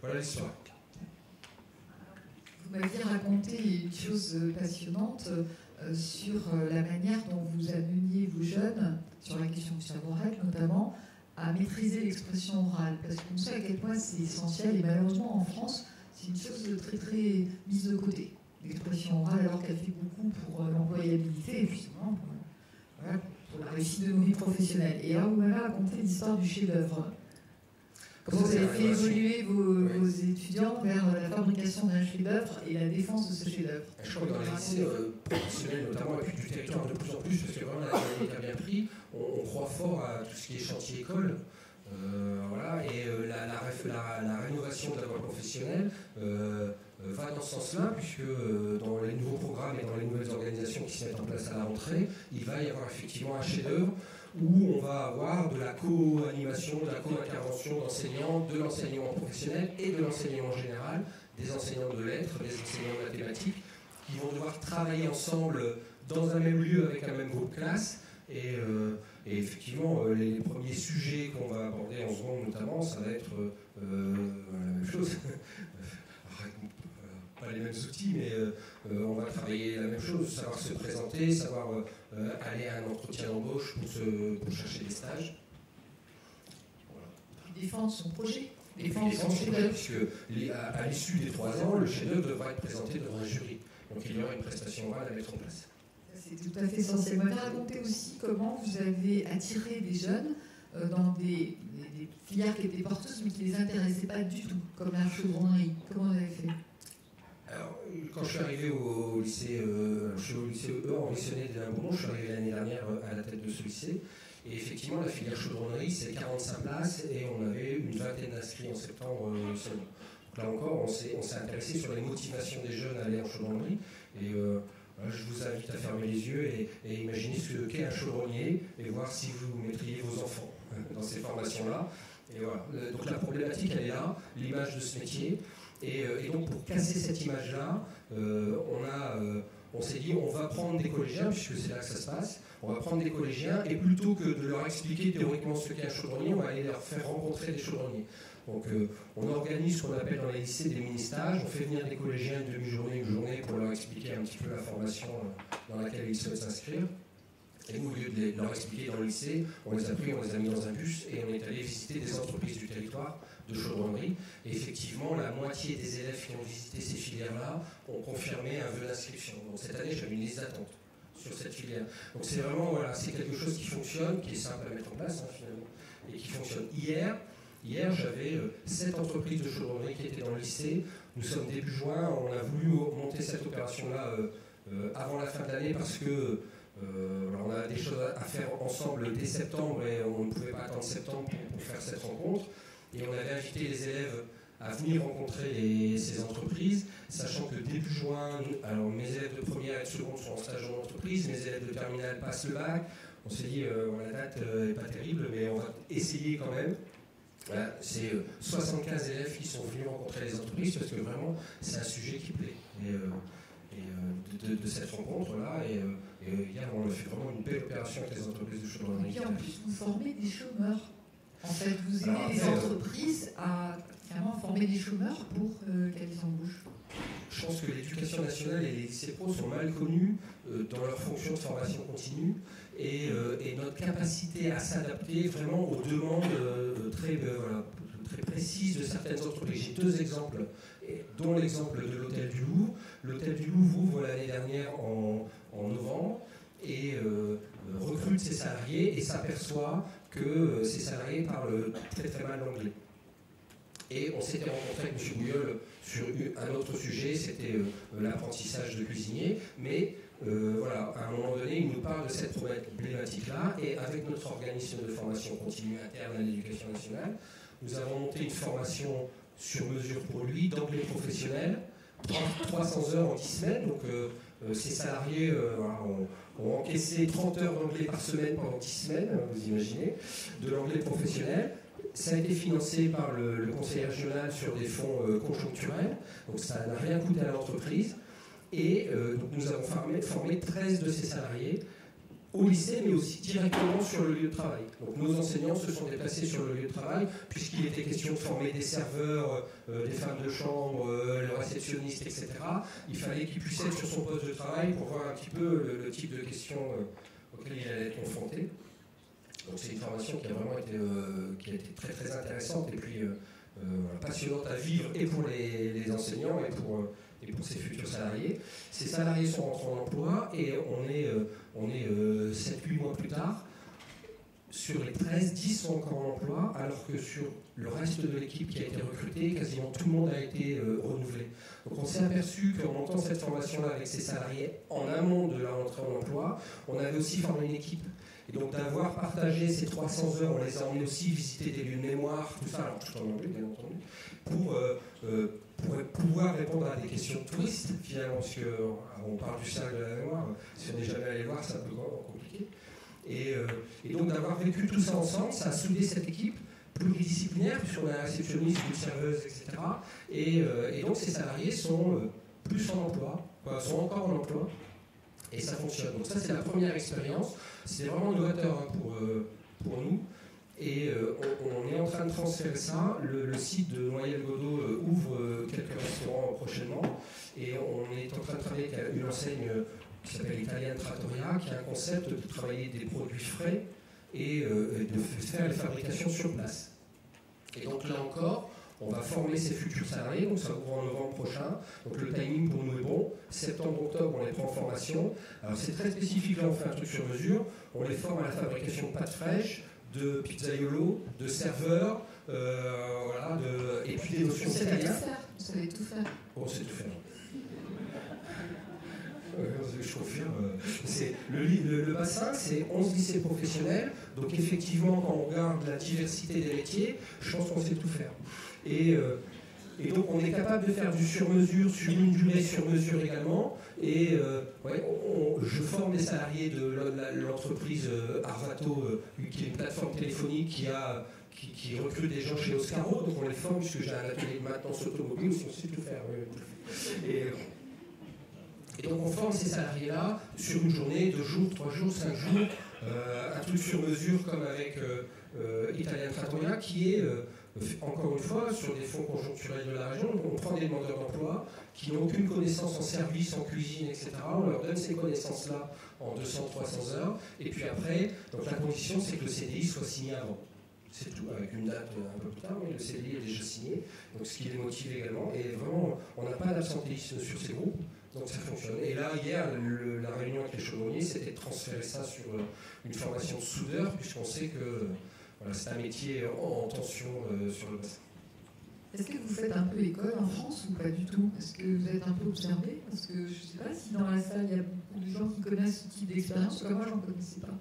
voilà l'histoire. Vous m'aviez raconté une chose passionnante sur la manière dont vous ameniez vous jeunes, sur la question du savoir-être notamment, à maîtriser l'expression orale, parce qu'on sait à quel point c'est essentiel, et malheureusement en France, c'est une chose très très mise de côté l'expression orale alors qu'elle fait beaucoup pour euh, l'employabilité justement pour, la réussite de nos vies professionnelles. Et alors, vous m'avez raconté l'histoire du chef-d'œuvre. Comment vous avez fait évoluer vos, étudiants vers la fabrication d'un chef-d'œuvre et la défense de ce chef-d'œuvre? Je crois que dans les lycées professionnels, notamment, et puis du territoire de plus en plus, parce que vraiment la dynamique a bien pris, on, croit fort à tout ce qui est chantier école. voilà, et la, la, rénovation de la voie professionnelle va dans ce sens-là, puisque dans les nouveaux programmes et dans les nouvelles organisations qui se mettent en place à la rentrée, il va y avoir effectivement un chef-d'œuvre où on va avoir de la co-animation, de la co-intervention d'enseignants, de l'enseignement professionnel et de l'enseignement général, des enseignants de lettres, des enseignants de mathématiques, qui vont devoir travailler ensemble dans un même lieu avec un même groupe classe. Et, euh, effectivement, euh, les premiers sujets qu'on va aborder en seconde notamment, ça va être euh, la même chose. Pas les mêmes outils, mais on va travailler la même chose, savoir se présenter, savoir euh, aller à un entretien d'embauche pour, chercher des stages. Défendre son projet. Défendre son projet, puisque à, l'issue des trois ans, le chef-d'œuvre devra être présenté devant un jury. Donc il y aura une prestation orale à mettre en place. C'est tout à fait essentiel. Vous raconté aussi comment vous avez attiré des jeunes euh, dans des, filières qui étaient porteuses mais qui ne les intéressaient pas du tout, comme la chaudronnerie. Comment vous avez fait? Quand je suis arrivé au, lycée, euh, je suis au lycée Henri de Beaumont, je suis arrivé l'année dernière euh, à la tête de ce lycée. Et effectivement, la filière chaudronnerie, c'est 45 places et on avait une vingtaine d'inscrits en septembre euh, seulement. Donc là encore, on s'est intéressé sur les motivations des jeunes à aller en chaudronnerie. Et je vous invite à fermer les yeux et, et imaginer ce qu'est un chaudronnier et voir si vous mettriez vos enfants dans ces formations-là. Et voilà. Donc la problématique, elle est là, l'image de ce métier. Euh, et, donc pour casser cette image-là, euh, on, euh, on s'est dit on va prendre des collégiens, puisque c'est là que ça se passe, on va prendre des collégiens et plutôt que de leur expliquer théoriquement ce qu'est un chaudronnier, on va aller leur faire rencontrer des chaudronniers. Donc on organise ce qu'on appelle dans les lycées des mini-stages, on fait venir des collégiens une demi-journée, une journée pour leur expliquer un petit peu la formation dans laquelle ils souhaitent s'inscrire. Et nous, au lieu de leur expliquer dans le lycée, on les a pris, on les a mis dans un bus et on est allé visiter des entreprises du territoire de chaudronnerie. Et effectivement, la moitié des élèves qui ont visité ces filières-là ont confirmé un vœu d'inscription. Donc cette année, j'avais une liste d'attente sur cette filière. Donc c'est vraiment, voilà, c'est quelque chose qui fonctionne, qui est simple à mettre en place hein, finalement, et qui fonctionne. Hier, hier j'avais euh, sept entreprises de chaudronnerie qui étaient dans le lycée. Nous sommes début juin, on a voulu monter cette opération-là euh, euh, avant la fin de l'année parce que on a des choses à faire ensemble dès septembre et on ne pouvait pas attendre septembre pour faire cette rencontre. Et on avait invité les élèves à venir rencontrer ces entreprises, sachant que début juin, alors mes élèves de première et de seconde sont en stage en entreprise, mes élèves de terminale passent le bac. On s'est dit, euh, la date n'est euh, pas terrible, mais on va essayer quand même. c'est 75 euh, élèves qui sont venus rencontrer les entreprises parce que vraiment, c'est un sujet qui plaît. Et, de, cette rencontre-là, et, hier, on a fait vraiment une belle opération avec les entreprises de chaudronnerie. Et en plus, vous formez des chômeurs. En fait, vous aidez les entreprises à former des chômeurs pour euh, qu'elles embauchent. Je pense que l'éducation nationale et les lycées pro sont mal connus euh, dans leur fonction de formation continue et, euh, notre capacité à s'adapter vraiment aux demandes très, très précises de certaines entreprises. J'ai deux exemples, dont l'exemple de l'Hôtel du Louvre. L'Hôtel du Louvre ouvre l'année dernière en, en novembre et recrute ses salariés et s'aperçoit que euh, ces salariés parlent très très mal l'anglais. Et on s'était rencontré avec M. Bouilleul sur un autre sujet, c'était euh, l'apprentissage de cuisinier, mais euh, voilà, à un moment donné, il nous parle de cette problématique-là, et avec notre organisme de formation continue interne à l'éducation nationale, nous avons monté une formation sur mesure pour lui d'anglais professionnel, 300 heures en 10 semaines, donc ces salariés ont, ont encaissé 30 heures d'anglais par semaine pendant 10 semaines, hein, vous imaginez, de l'anglais professionnel. Ça a été financé par le, conseil régional sur des fonds euh, conjoncturels, donc ça n'a rien coûté à l'entreprise. Et euh, nous avons formé, formé 13 de ces salariés au lycée, mais aussi directement sur le lieu de travail. Donc nos enseignants se sont déplacés sur le lieu de travail, puisqu'il était question de former des serveurs, euh, des femmes de chambre, euh, le réceptionniste, etc. Il fallait qu'il puisse être sur son poste de travail pour voir un petit peu le, type de questions euh, auxquelles il allait être confronté. Donc c'est une formation qui a vraiment été, qui a été très très intéressante et puis passionnante à vivre et pour les enseignants et pour et pour ses futurs salariés. Ces salariés sont rentrés en emploi et on est, euh, est 7-8 euh, mois plus tard. sur les 13, 10 sont encore en emploi, alors que sur le reste de l'équipe qui a été recrutée, quasiment tout le monde a été euh, renouvelé. Donc on s'est aperçu qu'en montant cette formation-là avec ses salariés en amont de la rentrée en emploi, on avait aussi formé une équipe. Et donc d'avoir partagé ces 300 heures, on les a emmenés aussi visiter des lieux de mémoire, tout ça, alors tout en anglais bien entendu, pour, pour pouvoir répondre à des questions touristes finalement, parce qu'on parle du cercle de la mémoire, si on n'est jamais allé voir, c'est un peu compliqué. Et, et donc d'avoir vécu tout ça ensemble, ça a soudé cette équipe pluridisciplinaire, puisqu'on a un réceptionniste, une serveuse, etc. Euh, et, donc ces salariés sont euh, plus en emploi, sont encore en emploi, et ça fonctionne. Donc ça c'est la première expérience, c'est vraiment novateur hein, pour, euh, pour nous. Et on, est en train de transférer ça. Le, site de Noyel-Godot ouvre quelques restaurants prochainement. Et on est en train de travailler avec une enseigne qui s'appelle Italian Trattoria, qui a un concept de travailler des produits frais et, de faire les fabrications sur place. Et donc là encore, on va former ces futurs salariés, donc ça ouvre en novembre prochain. Donc le timing pour nous est bon. Septembre-octobre, on les prend en formation. Alors c'est très spécifique, là on fait un truc sur mesure. On les forme à la fabrication de pâtes fraîches, de pizzaiolo, de serveurs, euh, voilà, de... et puis des notions Vous savez tout faire. Vous savez tout faire. On sait tout faire je confirme. Le, le, bassin, c'est 11 lycées professionnels. Donc effectivement, quand on regarde la diversité des métiers, je pense qu'on sait tout faire. Et, euh, et, donc on est capable de faire du sur-mesure, sur une durée sur-mesure également. Et euh, ouais, je forme des salariés de l'entreprise euh, Arvato, qui est une plateforme téléphonique qui a qui, recrute des gens chez Oscaro, donc on les forme puisque j'ai un atelier de maintenance automobile où on sait tout faire. Et, donc on forme ces salariés-là sur une journée, deux jours, trois jours, cinq jours, euh, un truc sur mesure comme avec euh, euh Trattoria qui est, euh, encore une fois, sur des fonds conjoncturels de la région. On prend des demandeurs d'emploi qui n'ont aucune connaissance en service, en cuisine, etc. On leur donne ces connaissances-là en 200-300 heures. Et puis après, donc la condition c'est que le CDI soit signé avant. C'est tout, avec une date un peu plus tard, mais le CDI est déjà signé, donc ce qui les motive également. Et vraiment, on n'a pas d'absentéisme sur ces groupes. Donc ça fonctionne. Et là, hier, la réunion avec les chaudronniers, c'était de transférer ça sur euh, une formation de soudeur, puisqu'on sait que c'est un métier en, tension euh, sur le bassin. Est-ce que vous faites un peu école en France ou pas du tout? Est-ce que vous êtes un peu observé? Parce que je ne sais pas si dans la salle, il y a beaucoup de gens qui connaissent ce type d'expérience, que moi, je n'en connaissais pas.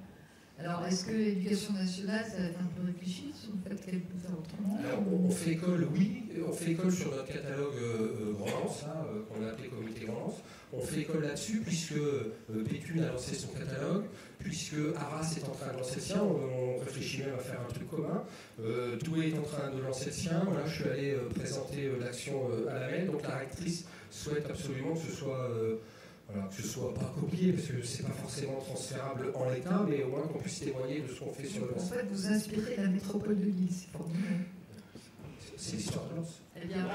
Alors, est-ce que l'éducation nationale, ça va être un peu réfléchi sur le fait qu'elle peut faire autrement? Alors, on, fait école, oui. On fait école sur notre catalogue euh, Grand Lance, hein, euh, qu'on a appelé Comité Grand Lance. On fait école là-dessus, puisque euh, Béthune a lancé son catalogue, puisque Arras est en train de lancer le sien. On, réfléchit même à faire un truc commun. Euh, Douai est en train de lancer le sien. Voilà, je suis allé euh, présenter l'action à la main. Donc, la rectrice souhaite absolument que ce soit que ce soit pas copié, parce que c'est pas forcément transférable en l'état, mais au moins qu'on puisse témoigner de ce qu'on fait sur le En fait, vous inspirez la métropole de Lille, c'est formidable. C'est l'histoire de Lens. Eh bien,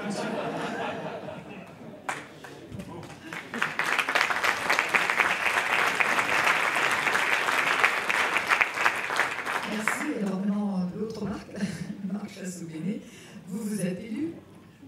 Merci. Alors maintenant, l'autre marque, Chassouguené, vous vous êtes élu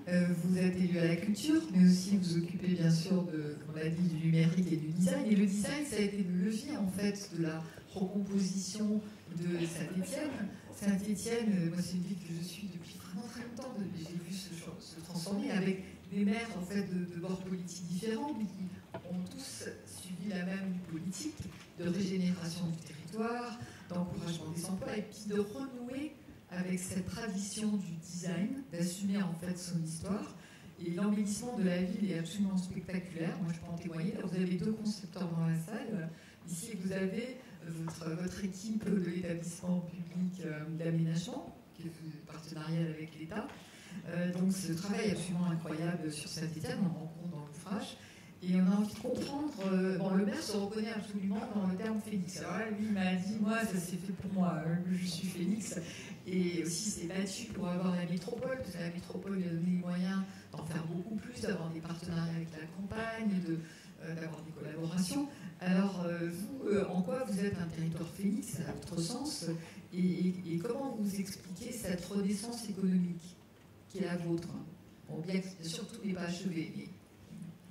euh, vous êtes élu à la culture, mais aussi vous occupez bien sûr, de, comme on l'a dit, du numérique et du design. Et le design, ça a été le levier en fait de la recomposition de Saint-Étienne. Saint-Étienne, euh, moi c'est une ville que je suis depuis vraiment très longtemps. J'ai vu se, se, transformer avec des maires en fait de, de bords politiques différents, mais qui ont tous suivi la même politique de régénération du territoire, d'encouragement des emplois et puis de renouer avec cette tradition du design, d'assumer en fait son histoire. Et l'embellissement de la ville est absolument spectaculaire. Moi, je peux en témoigner. vous avez deux concepteurs dans la salle. Ici, vous avez votre, votre équipe de l'établissement public euh, d'aménagement, qui est partenariat avec l'État. Euh, donc, ce travail absolument incroyable sur cette étienne on rencontre dans l'ouvrage. Et on a envie de comprendre. Euh, bon, le maire se reconnaît absolument dans le terme Félix. Alors lui, il m'a dit Moi, ça s'est fait pour moi. Je suis Félix. Et aussi, c'est battu pour avoir la métropole, parce que la métropole a donné les moyens d'en faire beaucoup plus, d'avoir des partenariats avec la campagne, euh, d'avoir des collaborations. Alors, euh, vous, euh, en quoi vous êtes un territoire phénix, à votre sens, et, comment vous expliquez cette renaissance économique qui est la vôtre? Bon, bien, sûr, tout n'est pas achevé, mais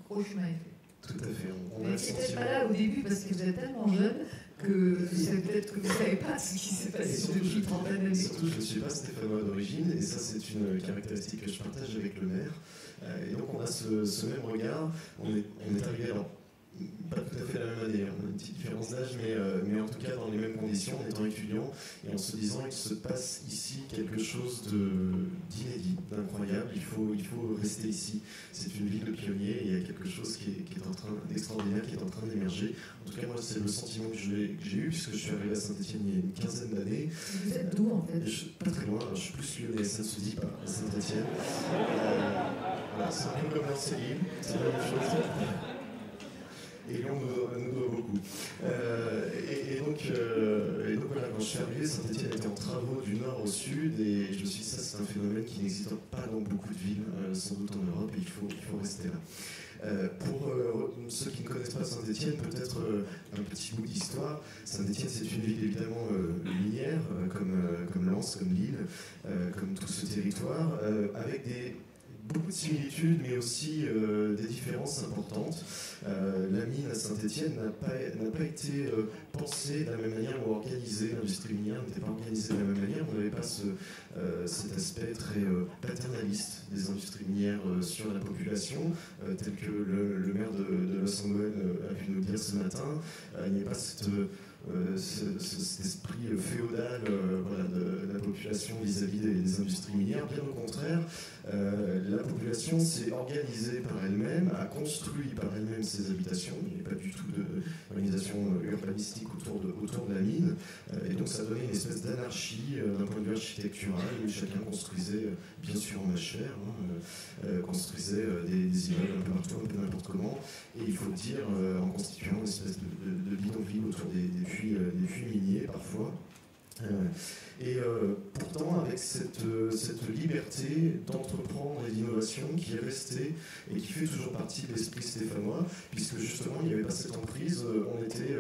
gros chemin est fait. Tout à fait. On vous n'étiez peut-être pas là au début parce que vous êtes tellement jeune que c'est peut-être que vous ne savez pas ce qui s'est passé depuis une trentaine d'années. Surtout, je ne suis pas stéphanois d'origine, et ça, c'est une caractéristique que je partage avec le maire. Euh, et donc, on a ce, ce même regard. On est, on est arrivé alors pas tout à fait la même année, on a une petite différence d'âge, mais, euh, mais en tout cas dans les mêmes conditions, en étant étudiant et en se disant qu'il se passe ici quelque chose d'inédit, d'incroyable, il faut, il faut rester ici. C'est une ville de pionniers et il y a quelque chose qui est, qui est en train d'extraordinaire qui est en train d'émerger. En tout cas, moi, c'est le sentiment que j'ai eu, puisque je suis arrivé à Saint-Etienne il y a une quinzaine d'années. Vous êtes d'où en fait? Pas très loin, je suis plus lyonnais, ça ne se dit pas, à Saint-Etienne. Euh, voilà, c'est un peu comme l'ancien c'est la même chose et Lyon nous, doit beaucoup. Euh, et, donc, euh, et, donc, voilà, quand je suis arrivé, Saint-Etienne était en travaux du nord au sud, et je me suis dit, ça c'est un phénomène qui n'existe pas dans beaucoup de villes, euh, sans doute en Europe, et il faut, il faut rester là. Pour ceux qui ne connaissent pas Saint-Etienne, peut-être un petit bout d'histoire. Saint-Etienne, c'est une ville évidemment minière, comme, comme Lens, comme Lille, comme tout ce territoire, avec des beaucoup de similitudes, mais aussi euh, des différences importantes. Euh, la mine à Saint-Etienne n'a pas, été euh, pensée de la même manière ou organisée. L'industrie minière n'était pas organisée de la même manière. On n'avait pas ce, cet aspect très paternaliste des industries minières sur la population, tel que le, maire de, de Los a pu nous dire ce matin. il n'y a pas cet esprit féodal de, la population vis-à-vis des, industries minières. Bien au contraire, euh, la population s'est organisée par elle-même, a construit par elle-même ses habitations. Il n'y a pas du tout d'organisation urbanistique autour de, la mine. et donc ça donnait une espèce d'anarchie d'un point de vue architectural où chacun construisait, bien sûr en machère, hein, construisait des, immeubles un peu partout, un peu n'importe comment. Et il faut dire, en constituant une espèce de, bidonville autour des, euh, des puits miniers parfois. Euh, et euh, pourtant, avec cette, cette liberté d'entreprendre et d'innovation qui est restée et qui fait toujours partie de l'esprit stéphanois, puisque justement, il n'y avait pas cette emprise, on était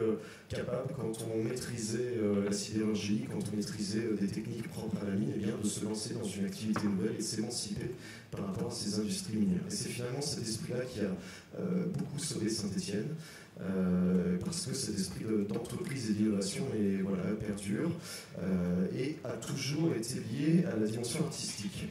capable, quand on maîtrisait la sidérurgie, quand on maîtrisait des techniques propres à la mine, eh bien, de se lancer dans une activité nouvelle et de s'émanciper par rapport à ces industries minières. Et c'est finalement cet esprit-là qui a beaucoup sauvé Saint-Étienne. Euh, parce que cet esprit d'entreprise et d'innovation est, voilà, perdure euh, et a toujours été lié à la dimension artistique.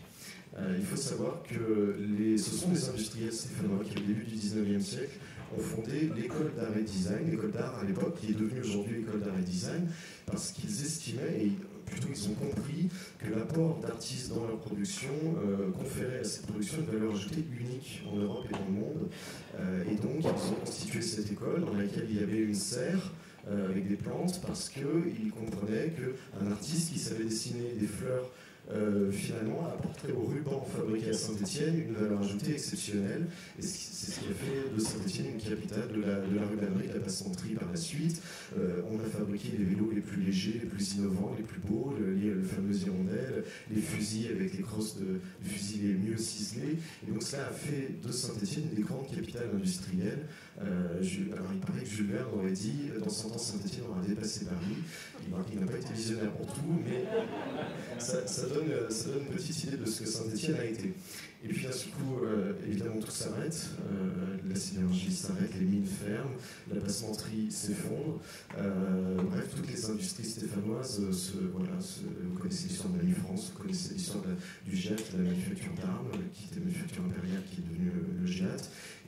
Euh, il faut savoir que ce sont des industriels stéphanois qui, au début du 19e siècle, ont fondé l'école d'art et design, l'école d'art à l'époque, qui est devenue aujourd'hui l'école d'art et design, parce qu'ils estimaient, et plutôt ils ont compris, que l'apport d'artistes dans leur production conférait à cette production une valeur ajoutée unique en Europe et dans le monde. Euh, et donc, ils ont constitué cette école dans laquelle il y avait une serre euh, avec des plantes parce qu'ils comprenaient qu'un artiste qui savait dessiner des fleurs euh, finalement apporterait au ruban fabriqué à Saint-Etienne une valeur ajoutée exceptionnelle. C'est ce qui a fait de Saint-Etienne une capitale de la, de la rubanerie, de la passementerie par la suite. Euh, on a fabriqué les vélos les plus légers, les plus innovants, les plus beaux, le, le fameux hirondelle, les fusils avec les crosses de, fusils les mieux ciselés. Et donc cela a fait de Saint-Etienne des grandes capitales industrielles. Euh, alors il paraît que Jules Verne aurait dit dans 100 ans Saint-Etienne aura dépassé Paris. Il, n'a pas été visionnaire pour tout, mais ça, donne, ça, donne, une petite idée de ce que Saint-Etienne a été. Et puis d'un coup, euh, évidemment, tout s'arrête. Euh, la sidérurgie s'arrête, les mines ferment, la passementerie s'effondre. Euh, bref, toutes les industries stéphanoises, se, voilà, vous connaissez l'histoire de la France, vous connaissez l'histoire du GIAT, de la manufacture d'armes, qui était la manufacture impériale, qui est devenue le, GIAT.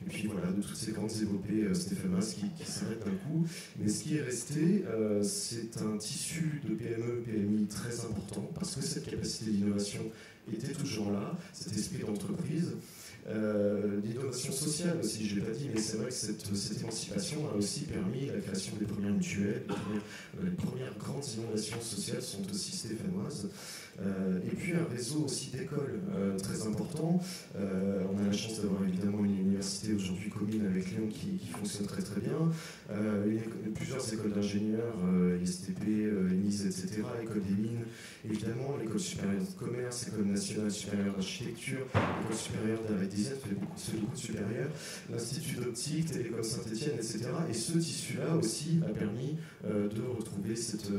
Et puis voilà, de toutes ces grandes épopées stéphanoises qui s'arrêtent d'un coup. Mais ce qui est resté, c'est un tissu de PME, PMI très important, parce que cette capacité d'innovation était toujours là, cet esprit d'entreprise. Euh, d'innovation sociale aussi, je ne l'ai pas dit, mais c'est vrai que cette, émancipation a aussi permis la création des premières mutuelles, les premières, grandes innovations sociales sont aussi stéphanoises. Euh, et puis un réseau aussi d'écoles euh, très important. on a la chance d'avoir évidemment une université aujourd'hui commune avec Lyon qui, fonctionne très très bien. plusieurs écoles d'ingénieurs, ISTP, ENIS, etc., école des mines, évidemment, l'école supérieure de commerce, l'école nationale supérieure d'architecture, l'école supérieure d'art et design, c'est beaucoup, de supérieurs, l'Institut d'optique, Télécom Saint-Etienne, etc. Et ce tissu-là aussi a permis euh, de retrouver cette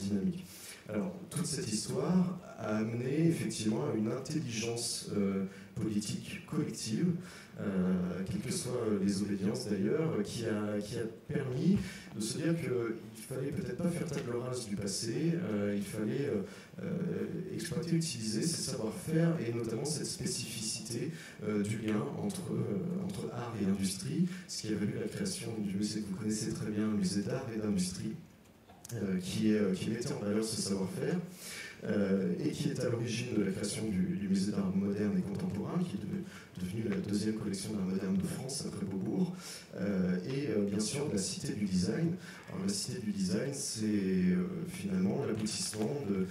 dynamique. Alors, toute cette histoire a amené effectivement à une intelligence politique collective, quelles que soient les obédiences d'ailleurs, qui a, qui a permis de se dire qu'il fallait peut-être pas faire table rase du passé, il fallait exploiter, utiliser ces savoir-faire et notamment cette spécificité euh, du lien entre, euh, entre art et industrie, ce qui a valu la création du musée que vous connaissez très bien, le musée d'art et d'industrie, euh, qui, est, qui mettait en valeur ce savoir-faire. et qui est à l'origine de la création du, musée d'art moderne et contemporain, qui est devenu la deuxième collection d'art moderne de France après Beaubourg, et bien sûr la Cité du Design. Alors, la Cité du Design, c'est finalement l'aboutissement de,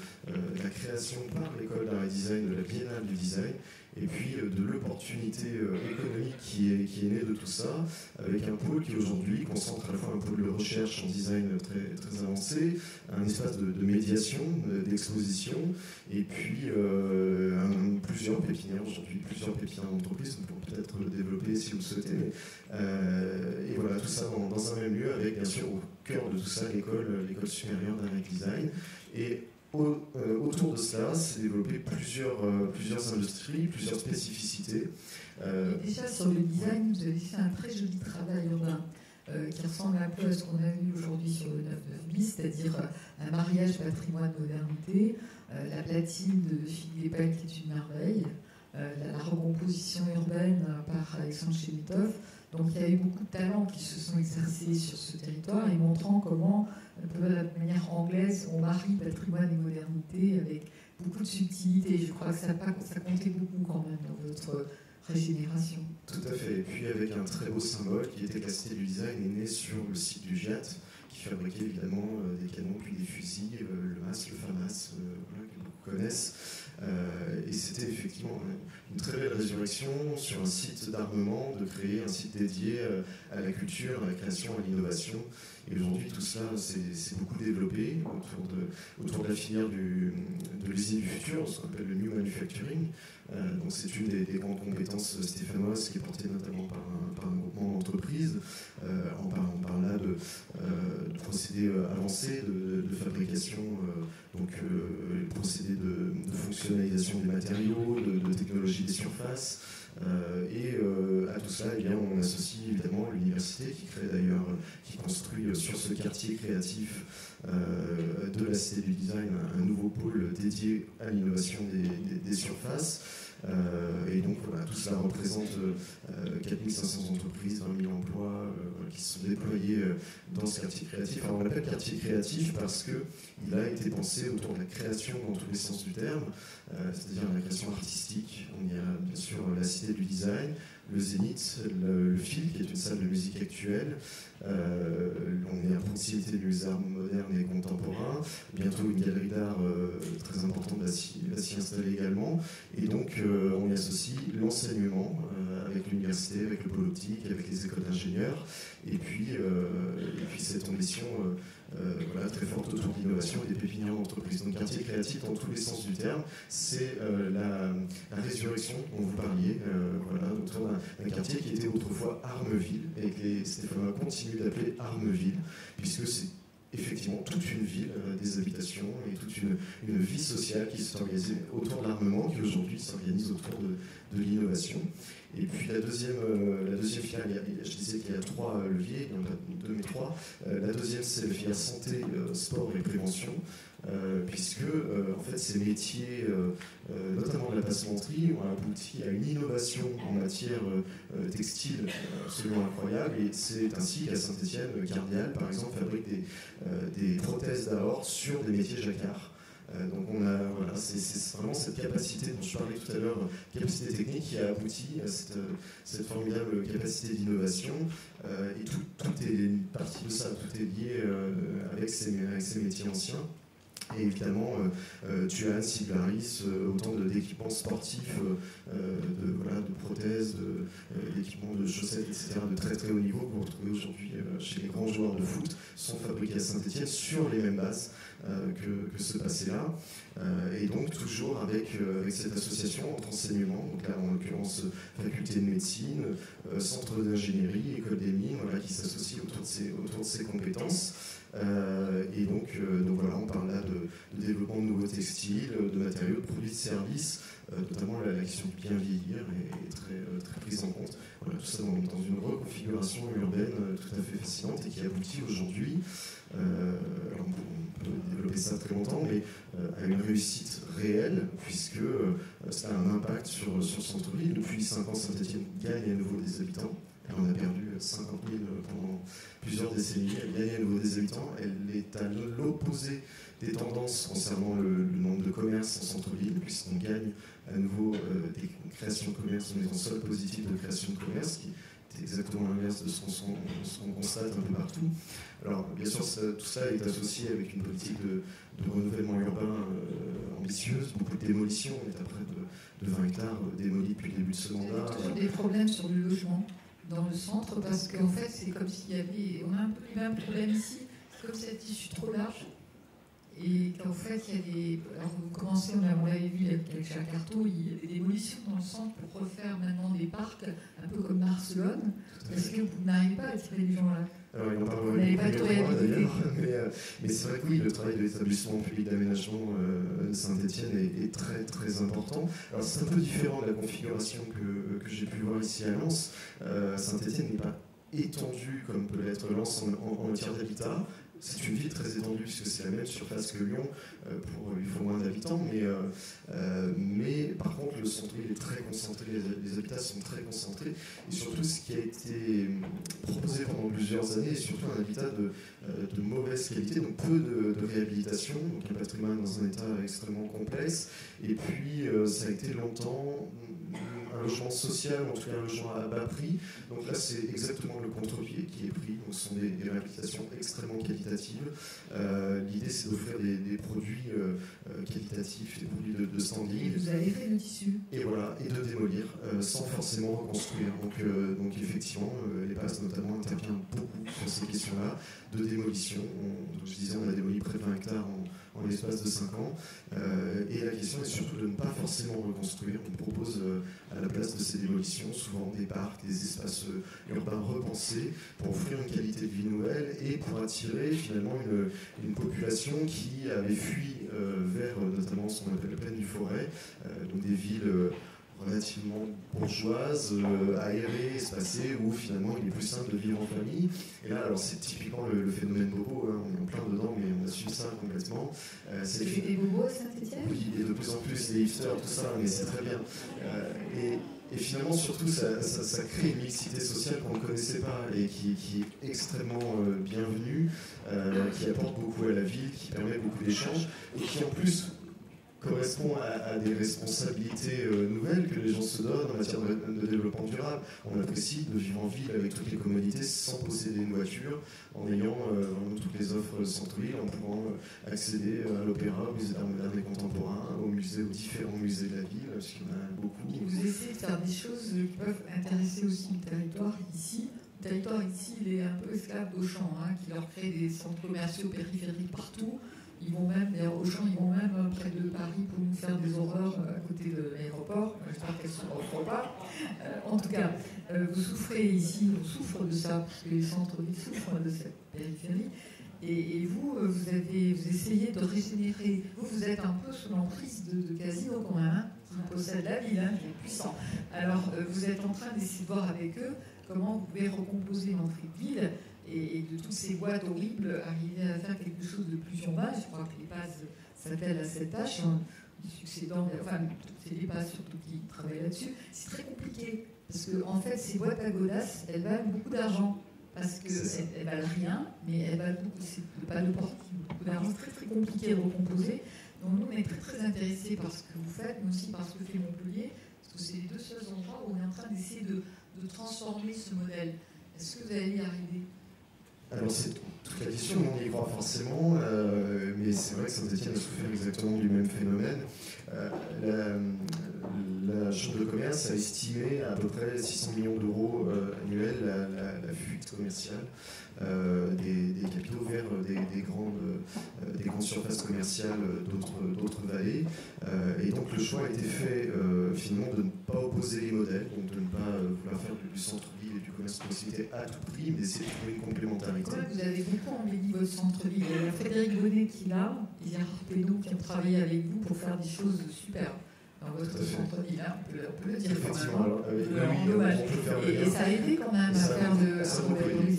la création par l'école d'art et design de la Biennale du Design, et puis euh, de l'opportunité euh, économique qui est, qui est née de tout ça, avec un pôle qui aujourd'hui concentre à la fois un pôle de recherche en design très, très avancé, un espace de, médiation, d'exposition, et puis euh, plusieurs pépinières aujourd'hui, plusieurs pépinières d'entreprise, on pourra peut-être développer si vous le souhaitez, et voilà, tout ça dans, un même lieu, avec bien sûr au cœur de tout ça l'école, supérieure d'art et design, euh, autour de cela, s'est développé plusieurs, euh, plusieurs industries, plusieurs spécificités. Euh, déjà sur le design, vous avez fait un très joli travail urbain qui ressemble un peu à ce qu'on a vu aujourd'hui sur le 9 bis, c'est-à-dire un mariage patrimoine-modernité, la platine de Philippe Lepel qui est une merveille, la, recomposition urbaine par Alexandre Chemitov. Donc il y a eu beaucoup de talents qui se sont exercés sur ce territoire et montrant comment un peu de manière anglaise, on marie patrimoine et modernité avec beaucoup de subtilité. Je crois que ça, ça comptait beaucoup quand même dans votre régénération. Tout à fait. Et puis avec un très beau symbole qui était la du design est né sur le site du GIAT, qui fabriquait évidemment euh, des canons puis des fusils, euh, le MAS, le FAMAS, euh, que beaucoup connaissent. et c'était effectivement une très belle résurrection sur un site d'armement, de créer un site dédié à la culture, à la création, à l'innovation. Et aujourd'hui, tout ça s'est beaucoup développé autour de, autour de la filière du, de l'usine du futur, ce qu'on appelle le new manufacturing. Euh, donc c'est une des, grandes compétences stéphanoises qui est portée notamment par un, par groupement d'entreprises. Euh, on, parle, là de, euh, procédés avancés de, fabrication, donc procédés de, fonctionnalisation des matériaux, de, technologie des surfaces. Euh, et euh, à tout ça, eh bien, on associe évidemment l'université qui crée d'ailleurs, qui construit sur ce quartier créatif euh, de la Cité du Design un nouveau pôle dédié à l'innovation des, surfaces. et donc tout cela représente 4500 entreprises, 20 000 emplois qui sont déployés dans ce quartier créatif. Alors on l'appelle quartier créatif parce qu'il a été pensé autour de la création dans tous les sens du terme. Euh, c'est-à-dire la création artistique. On y a bien sûr la Cité du Design, le Zénith, le, Fil, qui est une salle de musique actuelle. Euh, on est à proximité du arts moderne et contemporain. Bientôt, une galerie d'art euh, très importante va s'y installer également. Et donc, on y associe l'enseignement avec l'université, avec le pôle optique, avec les écoles d'ingénieurs. Et puis cette ambition euh, très forte autour de l'innovation et des pépinières d'entreprise. Donc quartier créatif dans tous les sens du terme, c'est euh, la, résurrection dont vous parliez, euh, voilà, autour d'un quartier qui était autrefois Armeville et que les Stéphanois continuent d'appeler Armeville, puisque c'est effectivement toute une ville, des habitations et toute une, vie sociale qui s'est organisée autour de l'armement, qui aujourd'hui s'organise autour de l'innovation. Et puis la deuxième, euh, la deuxième filière, je disais qu'il y a trois euh, leviers, il y en a deux mais trois. Euh, la deuxième, c'est la filière santé, sport et prévention. puisque en fait ces métiers, notamment de la passementerie, ont abouti à une innovation en matière textile absolument incroyable. Et c'est ainsi qu'à Saint-Etienne, Cardial, par exemple, fabrique des, des prothèses d'aorte sur des métiers jacquards. Euh, donc on a, voilà, c'est vraiment cette capacité dont je parlais tout à l'heure, capacité technique qui a abouti à cette, formidable capacité d'innovation. Euh, et tout, tout, est partie de ça, tout est lié euh, avec, ces, métiers anciens. Et évidemment, euh, tu as Siglaris, autant d'équipements sportifs, de, voilà, de prothèses, d'équipements de, chaussettes, etc., de très très haut niveau que vous retrouvez aujourd'hui chez les grands joueurs de foot, sont fabriqués à Saint-Etienne sur les mêmes bases. Que, que, ce passé-là. et donc toujours avec, avec cette association entre enseignements, donc là en l'occurrence faculté de médecine, centre d'ingénierie, école des mines, voilà, qui s'associent autour, autour de ces compétences. et donc, donc voilà, on parle là de, développement de nouveaux textiles, de matériaux, de produits de services, notamment la, question du bien vieillir est, très, prise en compte. Voilà, tout ça dans, une reconfiguration urbaine tout à fait fascinante et qui aboutit aujourd'hui euh, ça très longtemps, mais euh, à une réussite réelle, puisque euh, ça a un impact sur, sur le centre-ville. Depuis 5 ans, Saint-Etienne gagne à nouveau des habitants. Elle en a perdu 50 000 pendant plusieurs décennies. Elle gagne à nouveau des habitants. Elle est à l'opposé des tendances concernant le, nombre de commerces en centre-ville, puisqu'on gagne à nouveau des créations de commerces. On est en sol positif de création de commerce, qui est exactement l'inverse de ce qu'on constate un peu partout. Alors, bien sûr, tout ça est associé avec une politique de, renouvellement urbain euh, ambitieuse, beaucoup de démolitions. On est à près de, 20 hectares démolis depuis le début de ce mandat. Il y a toujours des problèmes sur le logement dans le centre parce qu'en fait, c'est comme s'il y avait. On a un peu le même problème ici, c'est comme cette issue trop large. Et qu'en fait, il y a des. Alors, vous commencez, on l'avait vu avec, avec Chacarto, il y a des démolitions dans le centre pour refaire maintenant des parcs, un peu comme Barcelone, parce que vous n'arrivez pas à attirer les gens là. Alors, il en parle d'ailleurs, [LAUGHS] mais, euh, mais c'est vrai que oui, le travail de l'établissement public d'aménagement euh, de Saint-Etienne est, très très important. Alors, c'est un peu différent de la configuration que, que j'ai pu voir ici à Lens. Euh, Saint-Etienne n'est pas étendu comme peut l'être Lens en, en, matière d'habitat. C'est une ville très étendue puisque c'est la même surface que Lyon euh, pour une fois moins d'habitants, mais, euh, euh, mais par contre le centre-ville est très concentré, les, habitats sont très concentrés et surtout ce qui a été proposé pendant plusieurs années est surtout un habitat de, de mauvaise qualité, donc peu de, de, réhabilitation, donc un patrimoine dans un état extrêmement complexe et puis ça a été longtemps un logement social, en tout cas un logement à bas prix. Donc là, c'est exactement le contre-pied qui est pris. Donc ce sont des, réhabilitations extrêmement qualitatives. Euh, l'idée, c'est d'offrir des, produits euh, euh, qualitatifs, des produits de, standing. Et vous avez fait le tissu. Et voilà, et de démolir sans forcément reconstruire. Donc, donc effectivement, les passes notamment interviennent beaucoup sur ces questions-là de démolition. je disais, on a démoli près de 20 hectares en en l'espace de 5 ans. Euh, et la question est surtout de ne pas forcément reconstruire. On propose euh, à la place de ces démolitions souvent des parcs, des espaces euh, urbains repensés pour offrir une qualité de vie nouvelle et pour attirer finalement une, population qui avait fui vers notamment ce qu'on appelle la plaine du forêt, donc des villes relativement bourgeoise, euh, aérée, espacée, où finalement il est plus simple de vivre en famille. Et là, alors c'est typiquement le, phénomène bobo, hein, on est en plein dedans, mais on a su ça complètement. Euh, c'est des bobos à Saint-Etienne Oui, et de plus en plus, les hipsters, tout ça, mais c'est très bien. Euh, et, finalement, surtout, ça, ça, crée une mixité sociale qu'on ne connaissait pas et qui, qui est extrêmement bienvenue, qui apporte beaucoup à la ville, qui permet beaucoup d'échanges et qui en plus correspond à, des responsabilités euh, nouvelles que les gens se donnent en matière de, développement durable. On apprécie de vivre en ville avec toutes les commodités sans posséder une voiture, en ayant euh, toutes les offres centre-ville, en pouvant euh, accéder à l'opéra, au musée d'art et contemporain, aux musées, aux différents musées de la ville, parce qu'il y en a beaucoup. vous essayez de faire des choses qui peuvent intéresser aussi le territoire ici. Le territoire ici, il est un peu esclave d'Auchan, hein, qui leur crée des centres commerciaux périphériques partout ils vont même, aux gens, ils vont même euh, près de Paris pour nous faire des horreurs euh, à côté de l'aéroport. J'espère qu'elles ne se pas. Euh, en tout cas, vous souffrez ici, on souffre de ça, parce que les centres-villes souffrent de cette périphérie. Et, vous, vous, avez, vous essayez de régénérer. Vous, vous êtes un peu sous l'emprise de, de Casino quand même, hein, qui possède la ville, hein, qui est puissant. Alors, vous êtes en train d'essayer de voir avec eux comment vous pouvez recomposer l'entrée de ville et, de toutes ces boîtes horribles, arriver à faire quelque chose de plus urbain. Je crois que les bases s'attellent à cette tâche. Hein, succédant, enfin, c'est les bases surtout qui travaillent là-dessus. C'est très compliqué parce que en fait, ces boîtes à godasses, elles valent beaucoup d'argent parce qu'elles elles valent rien, mais elles valent beaucoup. C'est pas de porte, beaucoup d'argent. C'est très très compliqué de recomposer. Donc nous, on est très très intéressés par ce que vous faites, mais aussi par ce que fait Montpellier, parce que c'est les deux seuls endroits où on est en train d'essayer de, de transformer ce modèle. Est-ce que vous allez y arriver? Alors c'est toute la question, on y croit forcément, euh, mais c'est vrai que Saint-Etienne a souffert exactement du même phénomène. Euh, la, Chambre de commerce commerce a estimé à peu près 600 millions d'euros annuels la, fuite commerciale des, capitaux vers des, grandes, des grandes surfaces commerciales d'autres vallées. et donc le choix a été fait finalement de ne pas opposer les modèles, donc de ne pas vouloir faire du centre-ville et du commerce de proximité à tout prix, mais c'est de trouver une complémentarité. vous avez beaucoup embelli votre centre-ville. Il y a Frédéric Bonnet qui est là, et Gérard Pénaud qui ont travaillé avec vous pour faire des choses super dans votre centre-ville, hein, on, on, peut le dire quand même. Euh, et, et, ça a aidé quand même à faire de centre-ville.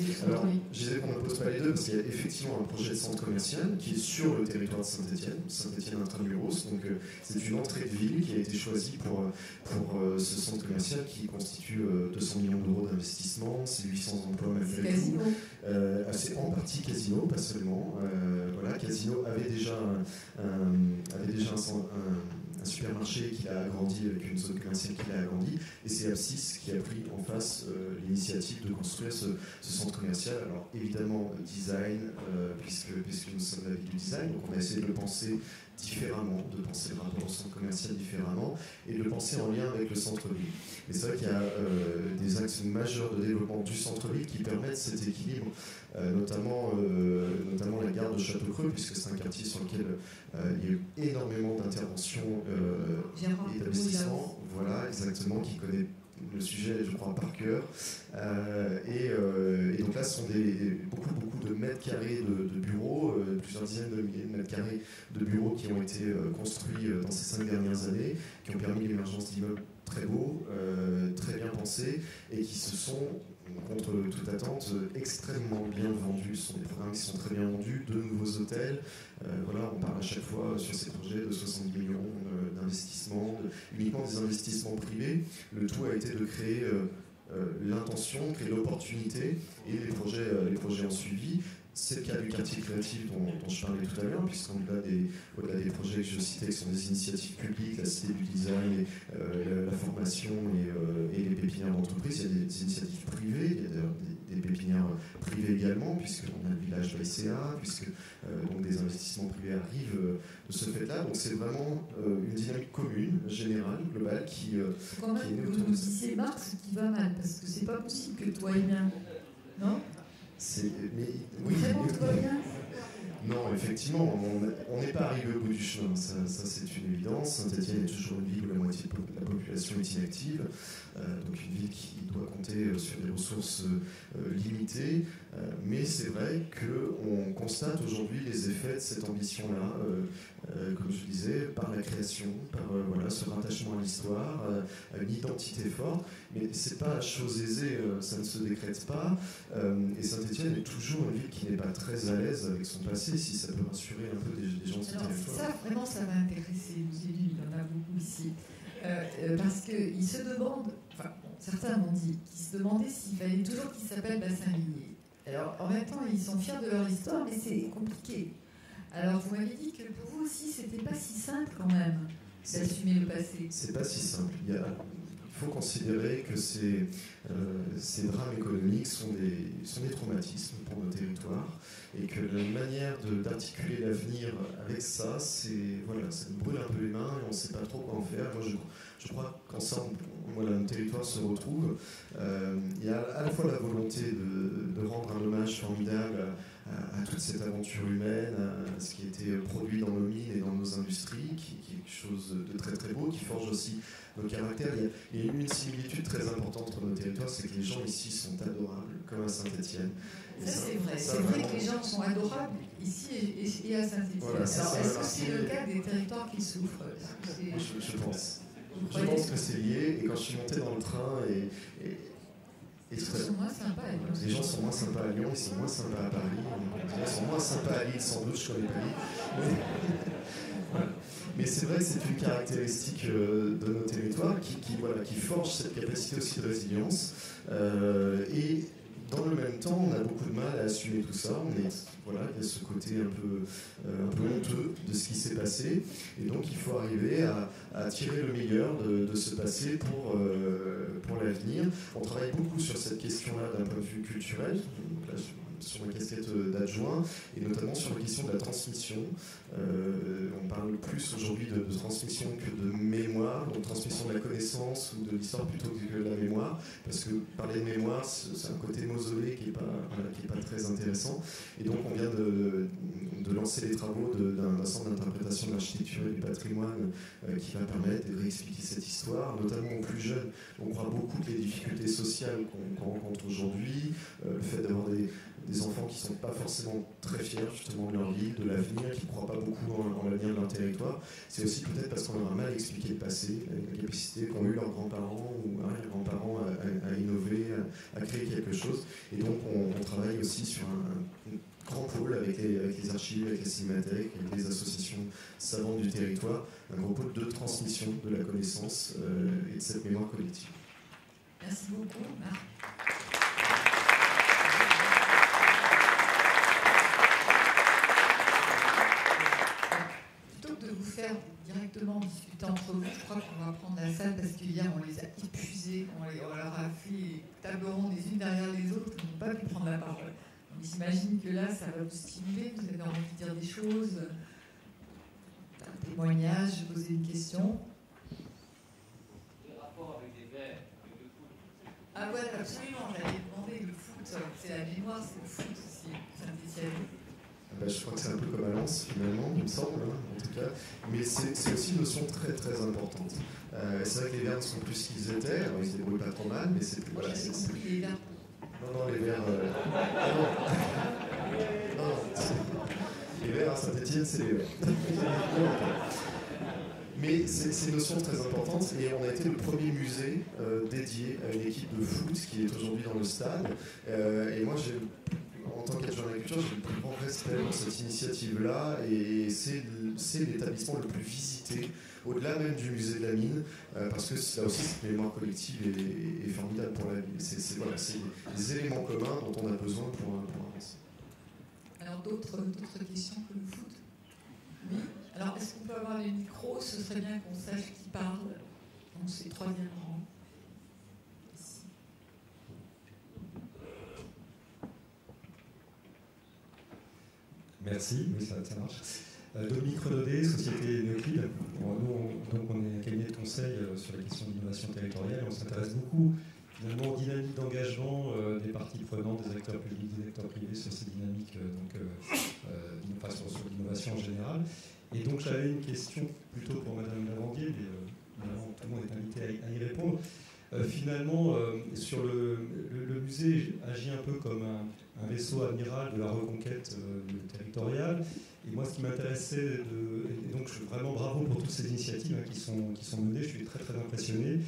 Je disais qu'on ne pose pas les deux parce qu'il y a effectivement un projet de centre commercial qui est sur le territoire de Saint-Etienne, Saint-Etienne Intramuros. Donc euh, c'est une entrée de ville qui a été choisie pour, pour euh, ce centre commercial qui constitue 200 millions d'euros d'investissement, c'est 800 emplois même Casino. c'est en partie Casino, pas seulement. voilà, Casino avait déjà un, avait déjà un un supermarché qui a agrandi avec une zone commerciale qui a agrandi, et c'est Apsis qui a pris en face euh, l'initiative de construire ce, centre commercial. Alors évidemment, design, euh, puisque, puisque nous sommes la ville du design, donc on a essayé de le penser différemment, de penser le rapport au centre commercial différemment, et de le penser en lien avec le centre-ville. Et c'est vrai qu'il y a euh, des axes majeurs de développement du centre-ville qui permettent cet équilibre euh, notamment, euh, notamment la gare de Château-Creux, puisque c'est un quartier sur lequel il y a eu énormément d'interventions et d'investissements. Voilà, exactement, qui connaît le sujet, je crois, par cœur. et, donc là, ce sont des, beaucoup, beaucoup de mètres carrés de, bureaux, plusieurs dizaines de milliers de mètres carrés de bureaux qui ont été construits dans ces cinq dernières années, qui ont permis l'émergence d'immeubles très beaux, très bien pensés, et qui se sont contre toute attente, extrêmement bien vendus. Ce sont des programmes qui sont très bien vendus, de nouveaux hôtels. Euh, voilà, on parle à chaque fois sur ces projets de 70 millions euh, d'investissements, uniquement des investissements privés. Le tout a été de créer euh, l'intention, créer l'opportunité et les projets, les projets ont suivi. C'est le cas du quartier créatif dont, je parlais tout à l'heure, puisqu'au-delà des, au des projets que je citais, qui sont des initiatives publiques, la cité du design, euh, la, formation euh, et, les pépinières d'entreprise, il y a des, initiatives privées, il y a d'ailleurs des, pépinières privées également, puisqu'on a le village de l'ICA, puisque euh, donc des investissements privés arrivent de ce fait-là. Donc c'est vraiment une dynamique commune, générale, globale, qui, Quand même, est Vous nous disiez, Marc, ce qui va mal, parce que c'est pas possible que toi et bien. Non? Mais, oui, non, effectivement, on n'est pas arrivé au bout du chemin, ça, c'est une évidence. Saint-Etienne est toujours une ville où la moitié de la population est inactive, donc une ville qui doit compter euh, sur des ressources euh, limitées. mais c'est vrai qu'on constate aujourd'hui les effets de cette ambition-là, comme je disais, par la création, par voilà, ce rattachement à l'histoire, à une identité forte. Mais c'est pas chose aisée, ça ne se décrète pas. et Saint-Etienne est toujours une ville qui n'est pas très à l'aise avec son passé, si ça peut rassurer un peu des, gens de ce territoire. Ça, vraiment, ça va intéresser nous élus, il y en a beaucoup ici. Euh, euh, parce qu'ils se demandent, certains m'ont dit, qu'ils se demandaient s'il fallait toujours qu'ils s'appellent bassin minier. Alors, en même temps, ils sont fiers de leur histoire, mais c'est compliqué. Alors, vous m'avez dit que pour vous aussi, c'était pas si simple quand même d'assumer le passé. C'est pas si simple. Il, faut considérer que ces, euh, drames économiques sont des, sont des traumatismes pour nos territoires et que la manière d'articuler l'avenir avec ça, c'est voilà, ça nous brûle un peu les mains et on ne sait pas trop quoi en faire. Moi, je, je crois qu'ensemble, voilà, nos territoires se retrouvent. Euh, il y a à la fois la volonté de, de rendre un hommage formidable à, toute cette aventure humaine, à ce qui a été produit dans nos mines et dans nos industries, qui, qui, est quelque chose de très très beau, qui forge aussi nos caractères. Il y, a, une similitude très importante entre nos territoires, c'est que les gens ici sont adorables, comme à Saint-Étienne. Ça, c'est vrai. C'est vrai que les gens sont adorables ici et, à Saint-Étienne. Alors, est-ce que c'est le cas des territoires qui souffrent je, pense. Je pense que c'est lié. Et quand je suis monté dans le train et, et les gens sont moins sympas à Lyon. Les gens sont moins sympas à Lyon, ils sont moins sympas à Paris. Ils sont moins sympas à Lille, sans doute, je connais Paris. [LAUGHS] Mais c'est vrai c'est une caractéristique euh, de nos territoires qui, voilà, qui forge cette capacité aussi de résilience. Euh, et dans le même temps, on a beaucoup de mal à assumer tout ça. On il y a ce côté un peu, euh, un peu honteux de ce qui s'est passé. Et donc, il faut arriver à, tirer le meilleur de, ce passé pour, pour l'avenir. On travaille beaucoup sur cette question-là d'un point de vue culturel. Sur ma casquette d'adjoint, et notamment sur la question de la transmission. Euh, on parle plus aujourd'hui de, transmission que de mémoire, donc transmission de la connaissance ou de l'histoire plutôt que de la mémoire, parce que parler de mémoire, c'est un côté mausolée qui n'est pas, pas très intéressant. Et donc on vient de, lancer les travaux d'un centre d'interprétation de l'architecture et du patrimoine euh, qui va permettre de réexpliquer cette histoire, notamment aux plus jeunes. On croit beaucoup que les difficultés sociales qu'on rencontre aujourd'hui, euh, le fait d'avoir des, des enfants qui ne sont pas forcément très fiers justement de leur vie, de l'avenir, qui ne croient pas beaucoup en, l'avenir de leur territoire. C'est aussi peut-être parce qu'on leur a mal expliqué le passé, la capacité qu'ont eu leurs grands-parents ou arrière-grands-parents à, innover, à, créer quelque chose. Et donc on, travaille aussi sur un, grand pôle avec les, archives, avec les cinémathèques, avec les associations savantes du territoire, un grand pôle de transmission de la connaissance euh, et de cette mémoire collective. Merci beaucoup, Marc. Directement discuter entre vous. Je crois qu'on va prendre la salle parce qu'hier on les a épuisés, on, leur a fait table ronde les unes derrière les autres, ils n'ont pas pu prendre la parole. Donc j'imagine que là ça va vous stimuler, vous avez envie de dire des choses, un témoignage, poser une question. avec les verts, avec le foot. Ah ouais, absolument, j'allais demander le foot, c'est la mémoire, c'est le foot aussi, Saint-Etienne. Bah, je crois que c'est un peu comme à Lens, finalement, il me semble, hein, en tout Mais c'est aussi une notion très très importante. Euh, c'est vrai que les Verts sont plus qu'ils étaient, alors ils se débrouillent pas trop mal, mais c'est. Voilà, les. Non, non, les Verts. Euh... non, non, les Verts à Saint-Etienne, c'est les Verts. Mais c'est une notion très importante et on a été le premier musée euh, dédié à une équipe de foot qui est aujourd'hui dans le stade. Euh, et moi, j'ai en tant qu'adjoint à la culture, j'ai le plus grand respect pour cette initiative-là et c'est l'établissement le plus visité, au-delà même du musée de la mine, euh, parce que là aussi, cette mémoire collective est, formidable pour la ville. C'est voilà, des éléments communs dont on a besoin pour, avancer. Alors, d'autres questions que le foot Oui Alors, est-ce qu'on peut avoir les micros? Ce serait bien qu'on sache qui parle. Donc, c'est troisième rang. Merci, oui, ça, marche. Euh, Dominique Renaudet, Société Neoclid. nous, on, donc, on est cabinet de conseil euh, sur les questions d'innovation territoriale. On s'intéresse beaucoup finalement aux dynamiques d'engagement euh, des parties prenantes, des acteurs publics, des acteurs privés sur ces dynamiques donc, sur, l'innovation en général. Et donc j'avais une question plutôt pour Madame Lavandier, mais tout le monde est invité à, y répondre. Finalement, sur le, musée agit un peu comme un, vaisseau amiral de la reconquête euh, territoriale. Et moi, ce qui m'intéressait, et donc vraiment bravo pour toutes ces initiatives hein, qui, sont, menées, je suis très très impressionné.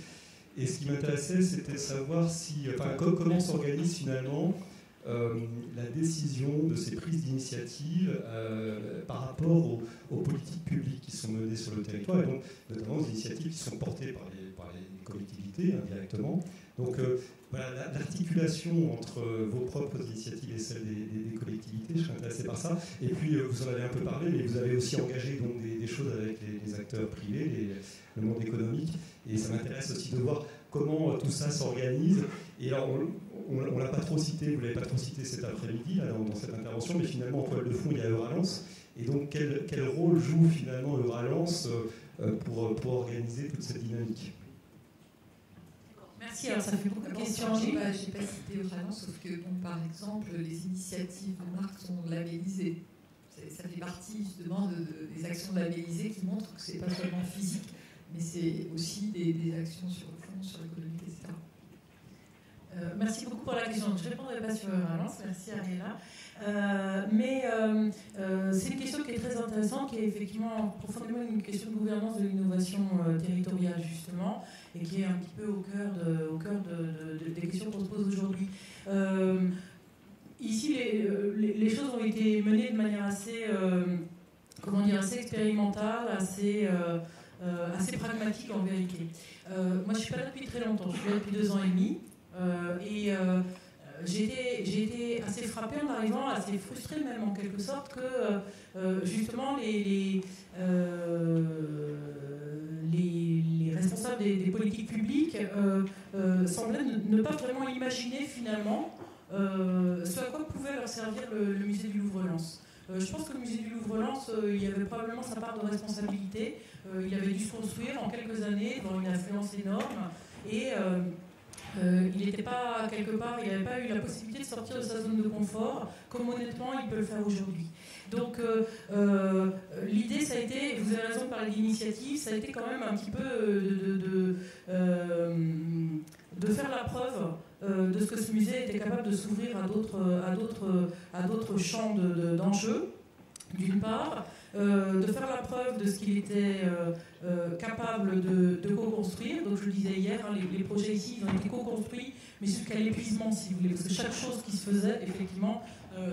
Et ce qui m'intéressait, c'était de savoir comment s'organise finalement euh, la décision de ces prises d'initiative euh, par rapport aux, politiques publiques qui sont menées sur le territoire, et donc notamment aux initiatives qui sont portées par les collectivités indirectement. Donc l'articulation entre euh, vos propres initiatives et celles des, collectivités, je serais intéressé par ça. Et puis, euh, vous en avez un peu parlé, mais vous avez aussi engagé donc, des, choses avec les, acteurs privés, le monde économique. Et ça m'intéresse aussi de voir comment euh, tout ça s'organise. Et alors, on ne l'a pas trop cité, vous ne l'avez pas trop cité cet après-midi dans, cette intervention, mais finalement, en toile de fond, il y a Euralance. Et donc, quel, quel rôle joue finalement Euralance pour, pour organiser toute cette dynamique? Merci. Alors, ça fait beaucoup de questions. Je n'ai pas, cité vraiment, sauf que, bon, par exemple, les initiatives de marque sont labellisées. Ça fait partie justement des actions labellisées qui montrent que ce n'est pas seulement physique, mais c'est aussi des, actions sur le fond, sur l'économie, etc. Euh, merci beaucoup pour la question. Je ne répondrai pas sur Valence, merci Ariela. Euh, mais euh, euh, c'est une question qui est très intéressante, qui est effectivement profondément une question de gouvernance de l'innovation territoriale, justement, et qui est un petit peu au cœur, au cœur de, des questions qu'on se pose aujourd'hui. ici, les, les, choses ont été menées de manière assez, comment dire, assez expérimentale, assez, pragmatique en vérité. moi, je ne suis pas là depuis très longtemps, je suis là depuis deux ans et demi. et j'ai été, assez frappée en arrivant, assez frustrée même en quelque sorte, que euh, euh, justement euh, les, les, des, politiques publiques semblaient ne, pas vraiment imaginer finalement ce à quoi pouvait leur servir le, musée du Louvre-Lens. je pense que le musée du Louvre-Lens, il y avait probablement sa part de responsabilité. il avait dû se construire en quelques années dans une influence énorme. Et euh, il n'était pas quelque part, il n'avait pas eu la possibilité de sortir de sa zone de confort, comme honnêtement il peut le faire aujourd'hui. Donc euh, euh, l'idée, ça a été, vous avez raison de parler d'initiative, ça a été quand même un petit peu de, de, faire la preuve de ce que ce musée était capable de s'ouvrir à d'autres champs d'enjeux, d'une part. Euh, de faire la preuve de ce qu'il était euh, euh, capable de, co-construire. Donc je le disais hier, hein, les, projets ici ils ont été co-construits, mais jusqu'à l'épuisement si vous voulez, parce que chaque chose qui se faisait effectivement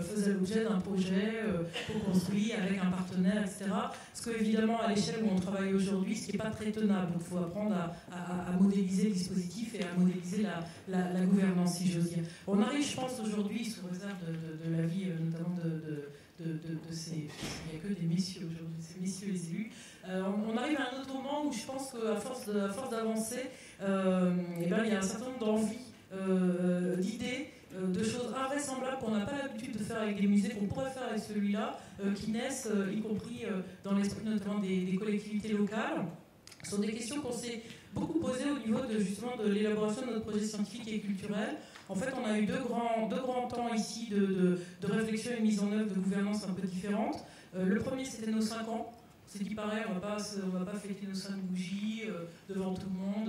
faisait l'objet d'un projet co-construit avec un partenaire, etc. Parce que évidemment à l'échelle où on travaille aujourd'hui, ce qui n'est pas très tenable. Il faut apprendre à, modéliser le dispositif et à modéliser la, gouvernance, si j'ose dire. On arrive, je pense, aujourd'hui, sous réserve de, la vie notamment de de, ces. Il n'y a que des messieurs aujourd'hui, ces messieurs les élus. Euh, on, arrive à un autre moment où je pense qu'à force, d'avancer, euh, eh ben, il y a un certain nombre d'envies, euh, d'idées, de choses invraisemblables qu'on n'a pas l'habitude de faire avec des musées, qu'on pourrait faire avec celui-là, qui naissent, y compris dans l'esprit notamment des, collectivités locales. Ce sont des questions qu'on s'est beaucoup posées au niveau de, justement de l'élaboration de notre projet scientifique et culturel. En fait, on a eu deux grands, deux grands temps ici de, réflexion et mise en œuvre de gouvernance un peu différentes. Euh, le premier, c'était nos cinq ans. C'est qui paraît, on ne va pas fêter nos cinq bougies euh, devant tout le monde,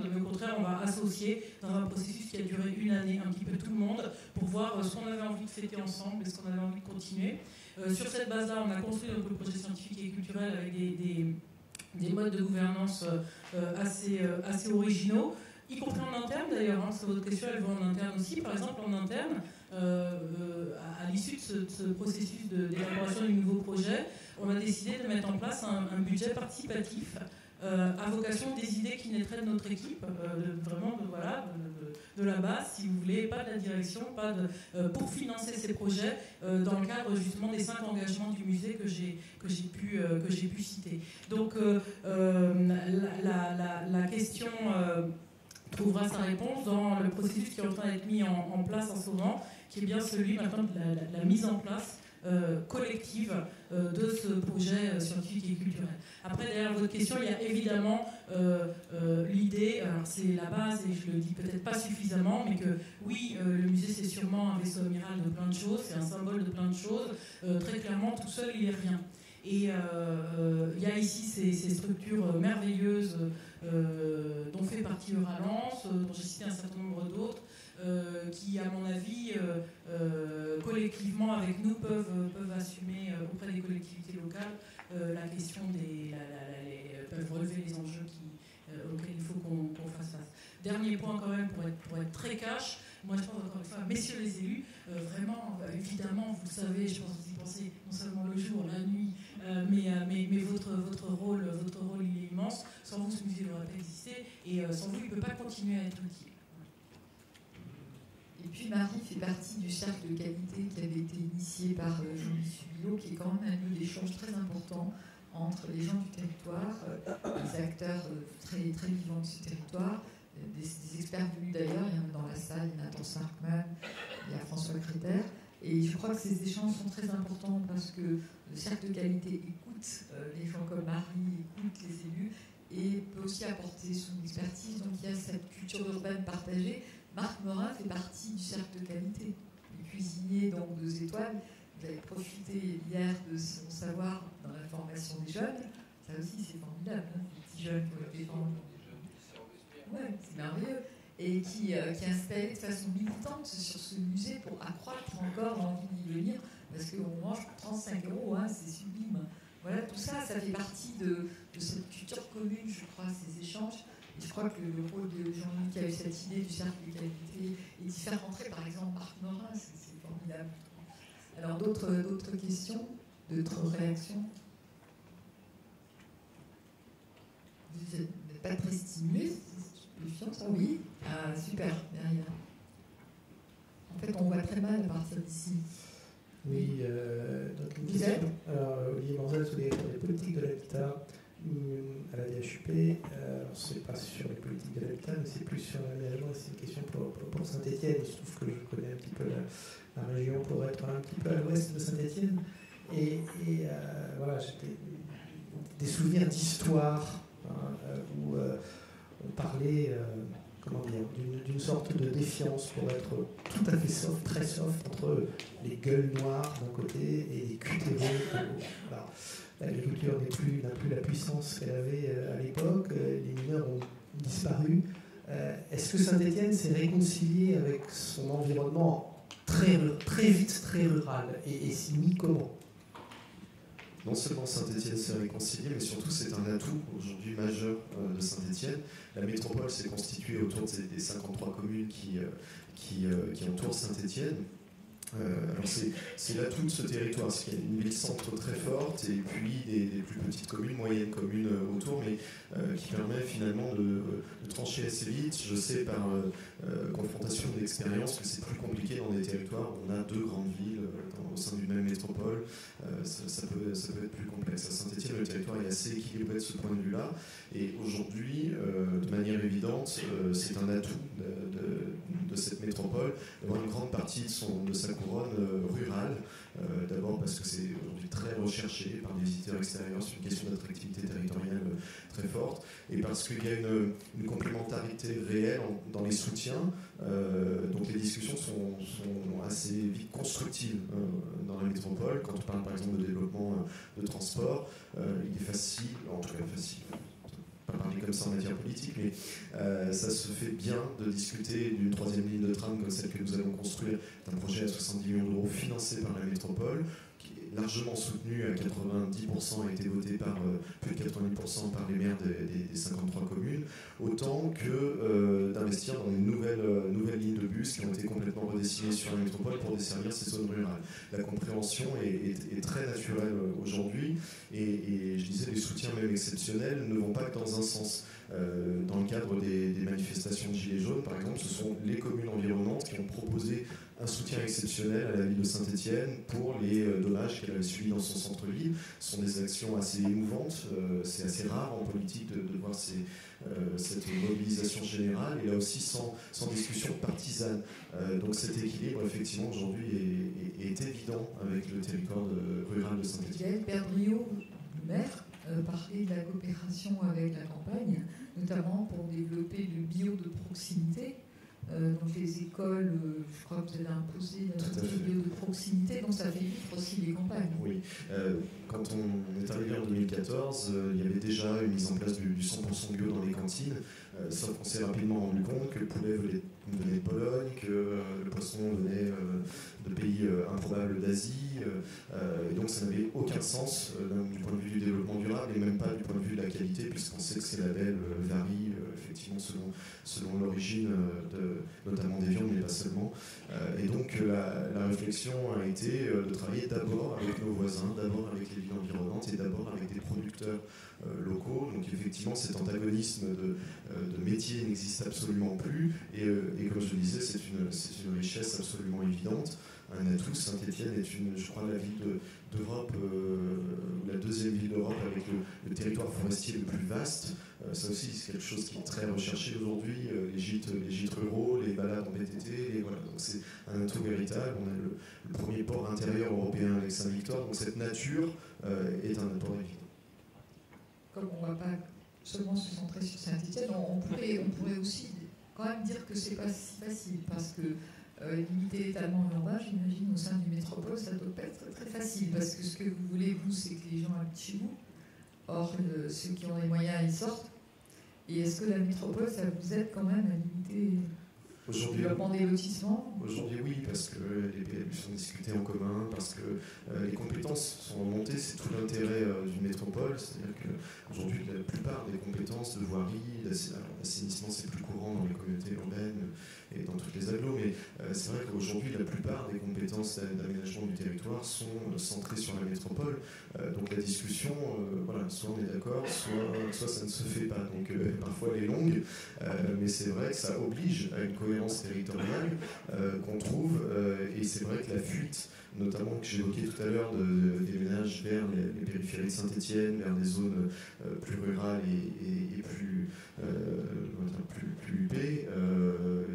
on va associer dans un processus qui a duré une année un petit peu tout le monde pour voir euh, ce qu'on avait envie de fêter ensemble et ce qu'on avait envie de continuer. sur cette base-là, on a construit notre projet scientifique et culturel avec des, des, modes de gouvernance assez, assez originaux y compris en interne d'ailleurs, hein, votre question elle va en interne aussi. Par exemple, en interne, euh, euh, à, l'issue de ce, processus d'élaboration du nouveau projet, on a décidé de mettre en place un, budget participatif euh, à vocation des idées qui naîtraient de notre équipe, vraiment de, voilà, de, la base, si vous voulez, pas de la direction, pas de, pour financer ces projets dans le cadre justement des cinq engagements du musée que j'ai pu que pu citer. Donc la, question trouvera sa réponse dans le processus qui est en train d'être mis en, place en ce moment, qui est bien celui maintenant de la, mise en place euh, collective euh, de ce projet euh, scientifique et culturel. Après, derrière votre question, il y a évidemment l'idée, c'est la base et je le dis peut-être pas suffisamment, mais que oui, le musée c'est sûrement un vaisseau amiral de plein de choses, c'est un symbole de plein de choses. très clairement, tout seul, il n'est rien. Et il y a ici ces, structures merveilleuses euh, dont fait partie Euralance, euh, dont j'ai cité un certain nombre d'autres, euh, qui, à mon avis, collectivement avec nous peuvent, assumer auprès des collectivités locales la question des. peuvent relever les enjeux qui, auxquels il faut qu'on fasse face. Dernier point, quand même, pour être, très cash, moi je pense encore une fois, messieurs les élus, vraiment, évidemment, vous savez, je pense que vous y pensez non seulement le jour, la nuit, mais, votre, rôle, votre rôle il est immense. Sans vous, ce musée n'aurait pas existé et euh, sans vous, il ne peut pas continuer à être utile. Marie fait partie du cercle de qualité qui avait été initié par euh, Jean-Louis Subilo, qui est quand même un lieu d'échange très important entre les gens du territoire, euh, les acteurs très, très vivants de ce territoire, des, experts venus d'ailleurs, il y en a dans la salle, il y a Nathan Sarkman, il y a François Créter. Et je crois que ces échanges sont très importants parce que le cercle de qualité écoute les gens comme Marie, écoute les élus, et peut aussi apporter son expertise. Donc il y a cette culture urbaine partagée. Marc Morin fait partie du cercle de qualité. Il cuisinier donc deux étoiles. Vous avez profité hier de son savoir dans la formation des jeunes. Ça aussi c'est formidable, hein, ces petits jeunes qui ont Ouais, c'est merveilleux. Et qui, euh, qui installé de façon militante sur ce musée pour accroître encore l'envie d'y venir. Parce qu'on mange 35 euros, hein, c'est sublime. Voilà, tout ça, ça fait partie de, cette culture commune, je crois, ces échanges. Et je crois que le rôle de Jean-Luc qui a eu cette idée du cercle de qualité et d'y faire rentrer, par exemple, Marc Morin, c'est formidable. Alors, d'autres questions, d'autres réactions? Vous n'êtes pas très stimulé ça Oui? Ah, Super, derrière. En fait, on voit très mal à partir d'ici. Oui, euh, donc une question. Alors, Olivier Manzel sur les, politiques de l'habitat à la DHUP. Euh, c'est pas sur les politiques de l'habitat, mais c'est plus sur l'aménagement. C'est une question pour, Saint-Etienne. Il se trouve que je connais un petit peu la, région pour être un petit peu à l'ouest de Saint-Etienne. Et, et voilà, j'étais des souvenirs d'histoire hein, où on parlait comment dire, d'une sorte de défiance pour être tout à fait soft, très soft, entre les gueules noires d'un côté et les cutéreux L'agriculture n'a plus, la puissance qu'elle avait euh, à l'époque, euh, les mineurs ont disparu. Euh, est-ce que Saint-Étienne s'est réconcilié avec son environnement très, très vite, très rural Et, et s'y mis comment? Non seulement Saint-Etienne s'est réconcilié, mais surtout c'est un atout aujourd'hui majeur de Saint-Etienne. La métropole s'est constituée autour des 53 communes qui, qui, qui entourent Saint-Etienne. Euh, c'est l'atout de ce territoire, c'est qu'il y a une ville-centre très forte et puis des, plus petites communes, moyennes communes euh, autour, mais euh, qui permet finalement de, trancher assez vite. Je sais par confrontation d'expérience que c'est plus compliqué dans des territoires où on a deux grandes villes au sein d'une même métropole. Ça, peut, être plus complexe. À Saint-Etienne, le territoire est assez équilibré de ce point de vue-là. Et aujourd'hui, de manière évidente, c'est un atout de, de, cette métropole d'avoir une grande partie de, son, de sa couronne euh, rurale. Euh, d'abord parce que c'est aujourd'hui très recherché par des visiteurs extérieurs, c'est une question d'attractivité territoriale euh, très forte, et parce qu'il y a une, complémentarité réelle dans les soutiens. donc les discussions sont, assez vite constructives dans la métropole. Quand on parle par exemple de développement de transport, il est facile, en tout cas facile, parler comme ça en matière politique, mais euh, ça se fait bien de discuter d'une troisième ligne de tram comme celle que nous allons construire, d'un projet à 70 millions d'euros financé par la métropole, largement soutenu à 90% a été voté par euh, plus de 90% par les maires des, 53 communes, autant que euh, d'investir dans une nouvelle, euh, nouvelle ligne de bus qui ont été complètement redessinées sur la métropole pour desservir ces zones rurales. La compréhension est, très naturelle aujourd'hui et, je disais les soutiens même exceptionnels ne vont pas que dans un sens. dans le cadre des, des manifestations de Gilets jaunes, par exemple, ce sont les communes environnantes qui ont proposé un soutien exceptionnel à la ville de Saint-Étienne pour les euh, dommages qu'elle avait subis dans son centre-ville. Ce sont des actions assez émouvantes. Euh, c'est assez rare en politique de, voir euh, cette mobilisation générale et là aussi sans, discussion partisane. donc cet équilibre, effectivement, aujourd'hui est, évident avec le territoire rural de Saint-Étienne. Père Brio, le maire, parlait de la coopération avec la campagne, notamment pour développer le bio de proximité. Euh, donc les écoles, euh, je crois que vous avez imposé un bio de proximité, donc ça fait vivre aussi les campagnes. Oui, euh, quand on est arrivé en 2014, il y avait déjà une mise en place du, 100% bio dans les cantines, sauf qu'on s'est rapidement rendu compte que le poulet venait, de Pologne, que le poisson venait de pays improbables d'Asie, et donc ça n'avait aucun sens du point de vue du développement durable et même pas du point de vue de la qualité, puisqu'on sait que ces labels varient effectivement selon, selon l'origine notamment des viandes, mais pas seulement. Euh, et donc la, réflexion a été euh, de travailler d'abord avec nos voisins, d'abord avec les villes environnantes et d'abord avec des producteurs euh, locaux. Donc effectivement, cet antagonisme de, de métier n'existe absolument plus. Et, comme je le disais, c'est une, richesse absolument évidente un atout. Saint-Etienne est, une, je crois, la ville d'Europe, la deuxième ville d'Europe avec le, territoire forestier le plus vaste. Euh, ça aussi, c'est quelque chose qui est très recherché aujourd'hui. Euh, les, gîtes, les gîtes ruraux, les balades en et voilà. C'est un atout véritable. On a le, premier port intérieur européen avec Saint-Victor. Donc cette nature euh, est un apport évident. Comme on ne va pas seulement se centrer sur Saint-Etienne, on, pourrait, on pourrait aussi quand même dire que c'est pas si facile parce que limiter l'étalement urbain, j'imagine, au sein du métropole, ça ne doit pas être très facile parce que ce que vous voulez, vous, c'est que les gens habitent chez vous. Or, ceux qui ont les moyens, ils sortent. Et est-ce que la métropole, ça vous aide quand même à limiter le développement des lotissements Aujourd'hui, oui, parce que les PLU sont discutés en commun, parce que euh, les compétences sont remontées, c'est tout l'intérêt euh, d'une métropole. C'est-à-dire qu'aujourd'hui, la plupart des compétences de voirie, d'assainissement, c'est plus courant dans les communautés urbaines et dans toutes les agglos, mais euh, c'est vrai qu'aujourd'hui, la plupart des compétences d'aménagement du territoire sont euh, centrées sur la métropole. Euh, donc la discussion, voilà, soit on est d'accord, soit, soit ça ne se fait pas. Donc parfois elle est longue, mais c'est vrai que ça oblige à une cohérence territoriale qu'on trouve, et c'est vrai que la fuite notamment que j'évoquais tout à l'heure, de, des ménages vers les, périphéries de Saint-Etienne, vers des zones plus rurales et, plus, plus, plus huppées,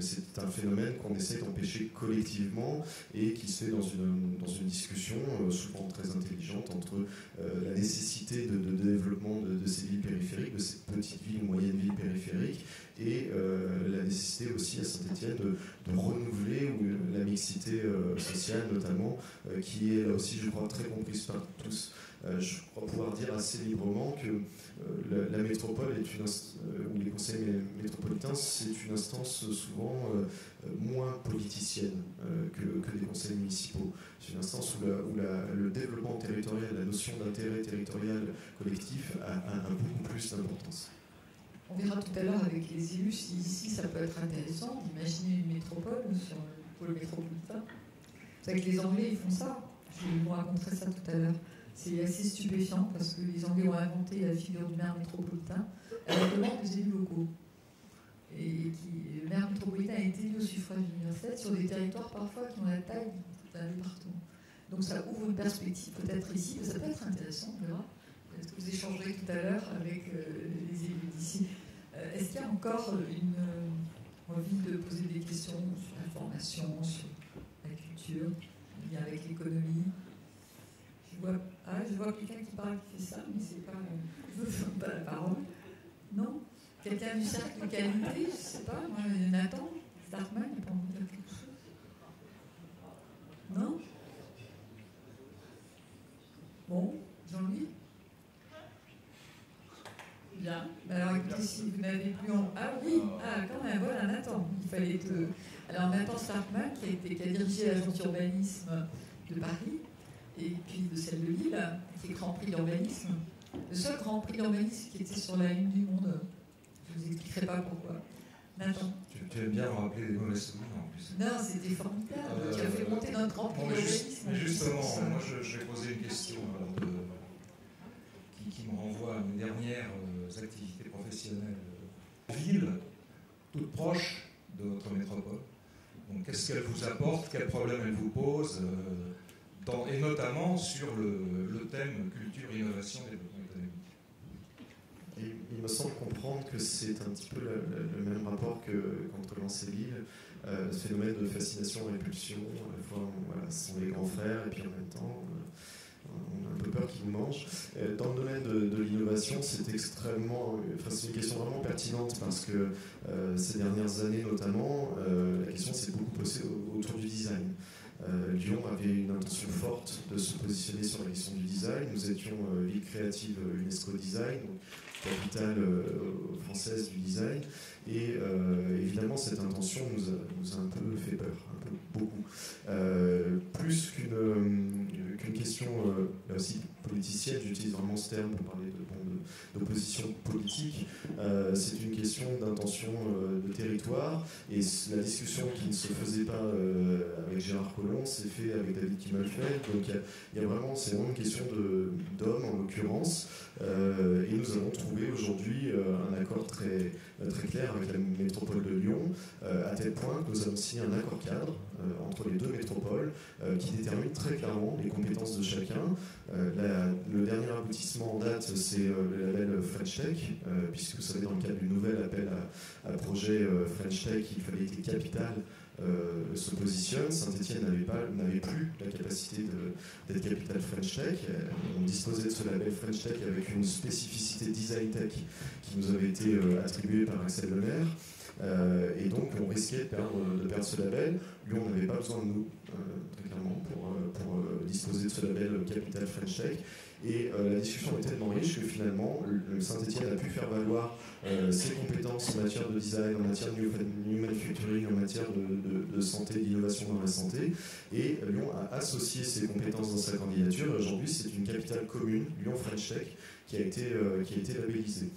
c'est c'est un phénomène qu'on essaie d'empêcher collectivement et qui se fait dans une, dans une discussion souvent très intelligente entre la nécessité de, développement de, ces villes périphériques, de ces petites villes, moyennes villes périphériques, et la nécessité aussi à Saint-Etienne de, renouveler la mixité sociale notamment, qui est aussi, je crois, très comprise par tous. Euh, je crois pouvoir dire assez librement que euh, la, métropole est euh, ou les conseils métropolitains, c'est une instance souvent moins politicienne que, des conseils municipaux. C'est une instance où, le développement territorial, la notion d'intérêt territorial collectif a, beaucoup plus d'importance. On verra tout à l'heure avec les élus si ici ça peut être intéressant d'imaginer une métropole sur le pôle métropolitain. C'est que les Anglais ils font ça. Je vous raconter ça tout à l'heure. C'est assez stupéfiant parce que les Anglais ont inventé la figure du maire métropolitain la demande des élus locaux. Et qui, le maire métropolitain a été élu au suffrage universel sur des territoires parfois qui ont la taille d'un département. Donc ça ouvre une perspective peut-être ici, ça peut être intéressant, on verra. Peut-être que vous échangerez tout à l'heure avec euh, les élus d'ici. Euh, est-ce qu'il y a encore une euh, envie de poser des questions sur la formation, sur la culture, lien avec l'économie? Je vois, ah, je vois quelqu'un qui parle qui fait ça, mais c'est pas. Veux [LAUGHS] pas la parole. Non? Quelqu'un du cercle de qualité, je sais pas, moi, Nathan, Starkman, il peut en dire quelque chose Non? Bon, Jean-Louis? Bien. Alors écoutez, si vous n'avez plus en. Ah oui, ah, quand même, voilà, Nathan. Il fallait te. Alors Nathan Starkman, qui a, été, qui a dirigé l'agence urbanisme de Paris, et puis de celle de Lille, qui est Grand Prix d'urbanisme. Le seul Grand Prix d'urbanisme qui était sur la ligne du monde. Je ne vous expliquerai pas pourquoi. Nathan. Tu, aimes bien me rappeler les mauvais souvenirs en plus. Non, c'était formidable. Euh, tu as fait monter notre Grand Prix d'urbanisme. justement, moi je, vais poser une question qui, qui, me renvoie à mes dernières euh, activités professionnelles. Ville, toute proche de votre métropole. Donc qu'est-ce qu'elle vous apporte? Quels problèmes elle vous pose euh, et notamment sur le, thème culture, innovation, développement économique. il me semble comprendre que c'est un petit peu le, même rapport que contre l'Ancélie, euh, ce phénomène de fascination-répulsion. À la fois, voilà, ce sont les grands frères, et puis en même temps, euh, on a peu peur qu'ils mangent. Euh, dans le domaine de, l'innovation, c'est extrêmement, enfin, c'est une question vraiment pertinente parce que ces dernières années, notamment, la question s'est beaucoup posée autour du design. Euh, Lyon avait une intention forte de se positionner sur la question du design. Nous étions euh, ville créative euh, UNESCO Design, capitale française du design. Et évidemment, cette intention nous a, un peu fait peur, beaucoup. plus qu'une question, là aussi politicienne, j'utilise vraiment ce terme pour parler d'opposition politique, euh, c'est une question d'intention euh, de territoire. Et la discussion qui ne se faisait pas euh, avec Gérard Collomb s'est fait avec David Kimmelfeld. Donc il y, a vraiment, c'est vraiment une question d'hommes en l'occurrence. et nous avons trouvé aujourd'hui un accord très, très clair avec la métropole de Lyon, à tel point que nous avons signé un accord cadre entre les deux métropoles qui détermine très clairement les compétences de chacun. le dernier aboutissement en date, c'est le label French Tech, euh, puisque vous savez, dans le cadre du nouvel appel à, projet euh, French Tech, il fallait que les capitales euh, se positionnent. Saint-Etienne n'avait plus la capacité d'être capitale French Tech. On disposait de ce label French Tech avec une spécificité design tech qui nous avait été attribuée par Axel Lemaire. Euh, et donc on risquait de perdre, ce label. Lui, on n'avait pas besoin de nous, très clairement, pour, pour disposer de ce label Capital French Tech. Et euh, la discussion est tellement riche que finalement, le Saint-Etienne a pu faire valoir euh, ses compétences en matière de design, en matière de new manufacturing, en matière de, santé, d'innovation dans la santé. Et Lyon a associé ses compétences dans sa candidature. Aujourd'hui, c'est une capitale commune, Lyon French Tech, qui a été, euh, qui a été labellisée.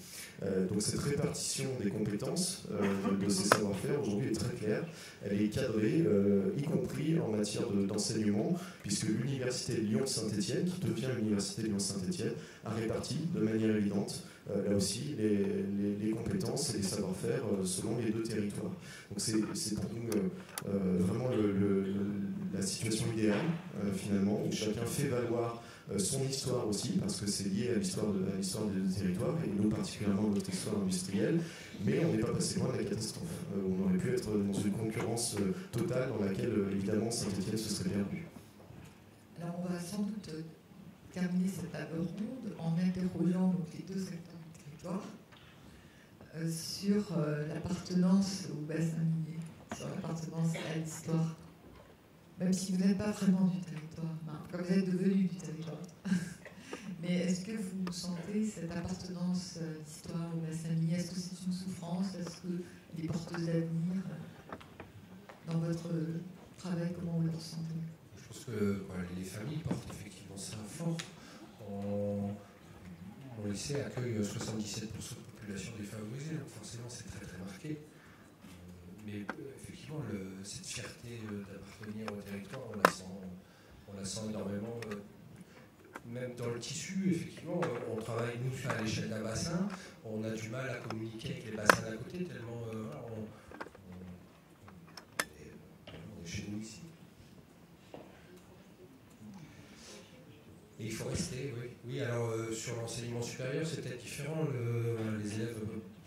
Donc cette répartition des compétences de, ces savoir-faire aujourd'hui est très claire. Elle est cadrée, y compris en matière d'enseignement, puisque l'université Lyon-Saint-Étienne, qui devient l'université Lyon-Saint-Étienne, a réparti de manière évidente euh, là aussi les, compétences et les savoir-faire euh, selon les deux territoires. Donc c'est pour nous euh, vraiment la situation idéale finalement où chacun fait valoir son histoire aussi, parce que c'est lié à l'histoire de, des deux territoires, et nous particulièrement notre histoire industrielle, mais on n'est pas passé loin de la catastrophe. on aurait pu être dans une concurrence concurrence totale dans laquelle évidemment Saint-Etienne se serait perdu. Alors on va sans doute terminer cette table ronde en interrogeant donc, les deux acteurs du territoire sur l'appartenance au bassin minier, sur l'appartenance à l'histoire même si vous n'êtes pas vraiment du territoire, comme vous êtes devenu du territoire. [LAUGHS] Mais est-ce que vous sentez cette appartenance euh, d'histoire au bassin minier Est-ce que c'est une souffrance? Est-ce que les porteuses d'avenir dans votre travail Comment vous le ressentez? Je pense que les familles portent effectivement ça fort. On, on lycée accueille 77% de population défavorisée, donc forcément c'est très très marqué. Euh, mais euh, cette fierté d'appartenir au territoire, on la sent, on la sent énormément même dans le tissu, effectivement, on travaille nous à l'échelle d'un bassin, on a du mal à communiquer avec les bassins d'à côté, tellement euh, on, est, chez nous ici. Et il faut rester, oui. Oui, alors euh, sur l'enseignement supérieur, c'est peut-être différent. les élèves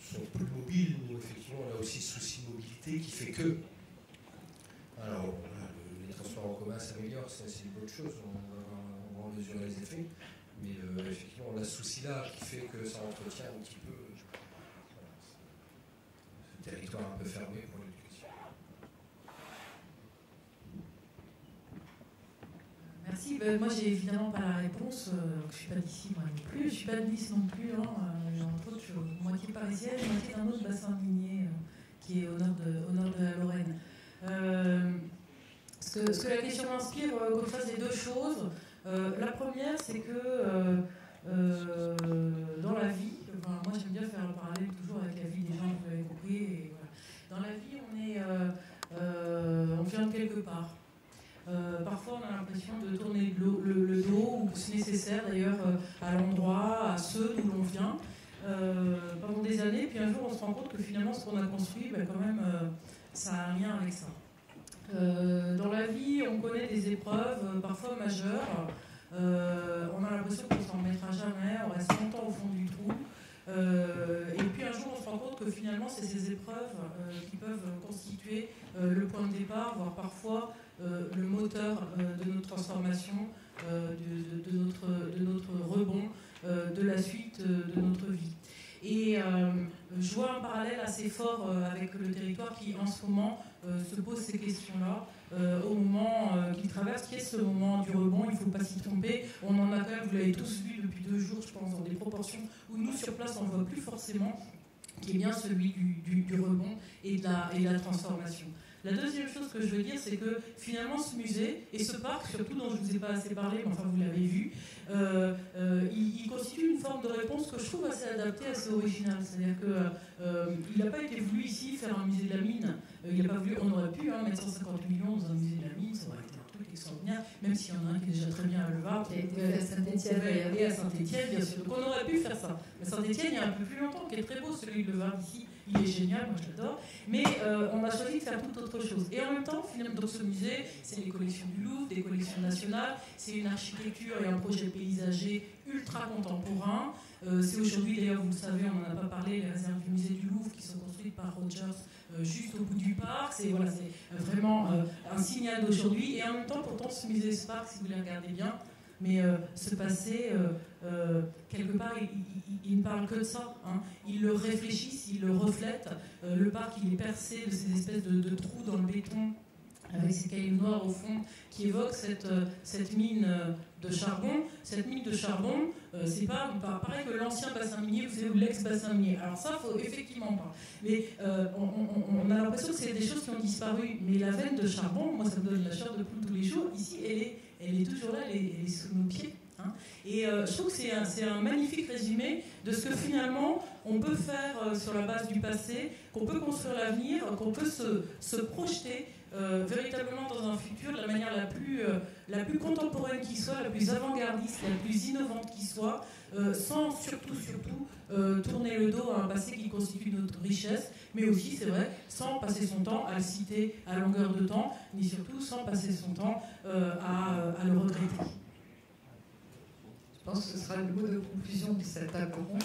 sont plus mobiles. Nous, effectivement, on a aussi ce souci de mobilité qui fait que. Alors, les transports en commun s'améliorent, c'est une bonne chose mesurer les effets. Mais euh, effectivement, on a ce souci-là qui fait que ça entretient un petit peu ce territoire un peu fermé pour l'éducation. Merci. Ben, moi, j'ai évidemment pas la réponse. Euh, je ne suis pas d'ici, moi non plus. Je ne suis pas de Nice non plus. Hein. Euh, entre autres, je suis moitié parisienne, moitié d'un autre bassin minier qui est au nord de, au nord de la Lorraine. Ce, que, ce, que, la question m'inspire, qu'on fasse les deux choses. Euh, la première, c'est que euh, euh, dans la vie, moi j'aime bien faire le parallèle toujours avec la vie des gens, vous l'avez compris. Dans la vie, on, est, on vient de quelque part. parfois, on a l'impression de tourner le, dos, ou c'est nécessaire d'ailleurs, à l'endroit, à ceux d'où l'on vient, pendant des années. Puis un jour, on se rend compte que finalement, ce qu'on a construit, ben, quand même, ça a un lien avec ça. Euh, dans la vie, on connaît des épreuves, euh, parfois majeures. Euh, on a l'impression qu'on s'en mettra jamais, on reste longtemps au fond du trou. et puis un jour, on se rend compte que finalement, c'est ces épreuves qui peuvent constituer le point de départ, voire parfois le moteur de notre transformation, de, notre, de, notre, rebond, de la suite de notre vie. Et je vois un parallèle assez fort avec le territoire qui, en ce moment, euh, se pose ces questions-là euh, au moment euh, qu'il traverse, qui est ce moment du rebond, il ne faut pas s'y tromper. On en a quand même, vous l'avez tous vu depuis deux jours, je pense, dans des proportions où nous, sur place, on ne voit plus forcément, qui est bien celui du, rebond et de la transformation. La deuxième chose que je veux dire, c'est que finalement, ce musée et ce parc, surtout dont je ne vous ai pas assez parlé, mais enfin vous l'avez vu, euh, euh, il, constitue une forme de réponse que je trouve assez adaptée, assez originale. C'est-à-dire qu'il euh, n'a pas été voulu ici faire un musée de la mine. il n'a pas voulu, on aurait pu hein, mettre 150 millions dans un musée de la mine, ça aurait été un truc extraordinaire, même s'il y en a un qui est déjà très bien à Levar. Qui a été à Saint-Etienne. Et à Saint-Etienne, bien sûr. Donc on aurait pu faire ça. Mais Saint-Etienne, il y a un peu plus longtemps, qui est très beau, celui de Levar ici il est génial, moi j'adore. Mais euh, on a choisi de faire toute autre chose. Et en même temps, finalement, dans ce musée, c'est les collections du Louvre, des collections nationales, c'est une architecture et un projet paysager ultra contemporain. Euh, c'est aujourd'hui, d'ailleurs, vous le savez, on n'en a pas parlé, les réserves du musée du Louvre qui sont construites par Rogers euh, juste au bout du parc. C'est voilà, vraiment un signal d'aujourd'hui. Et en même temps, pourtant, ce musée Spark, si vous le regardez bien, mais euh, ce passé, euh, euh, quelque part, il, ne parle que de ça. Hein. Ils le réfléchissent, ils le reflètent. le parc, il est percé de ces espèces de, trous dans le béton avec ces cailloux noirs au fond, qui évoquent cette, mine de charbon. Cette mine de charbon, c'est pas, pareil que l'ancien bassin minier, vous savez, ou l'ex-bassin minier. Alors ça, faut effectivement pas. Mais on, a l'impression que c'est des choses qui ont disparu. Mais la veine de charbon, moi, ça me donne la chair de poule tous les jours. Ici, elle est elle est toujours là, elle est, sous nos pieds. Hein. Et euh, je trouve que c'est un, magnifique résumé de ce que finalement on peut faire euh, sur la base du passé, qu'on peut construire l'avenir, qu'on peut se, se projeter euh, véritablement dans un futur de la manière la plus, la plus contemporaine qui soit, la plus avant-gardiste, la plus innovante qui soit, sans surtout, surtout tourner le dos à un passé qui constitue notre richesse, mais aussi, c'est vrai, sans passer son temps à le citer à longueur de temps, ni surtout sans passer son temps euh, à, à, le regretter. Je pense que ce sera le mot de conclusion de cette table ronde.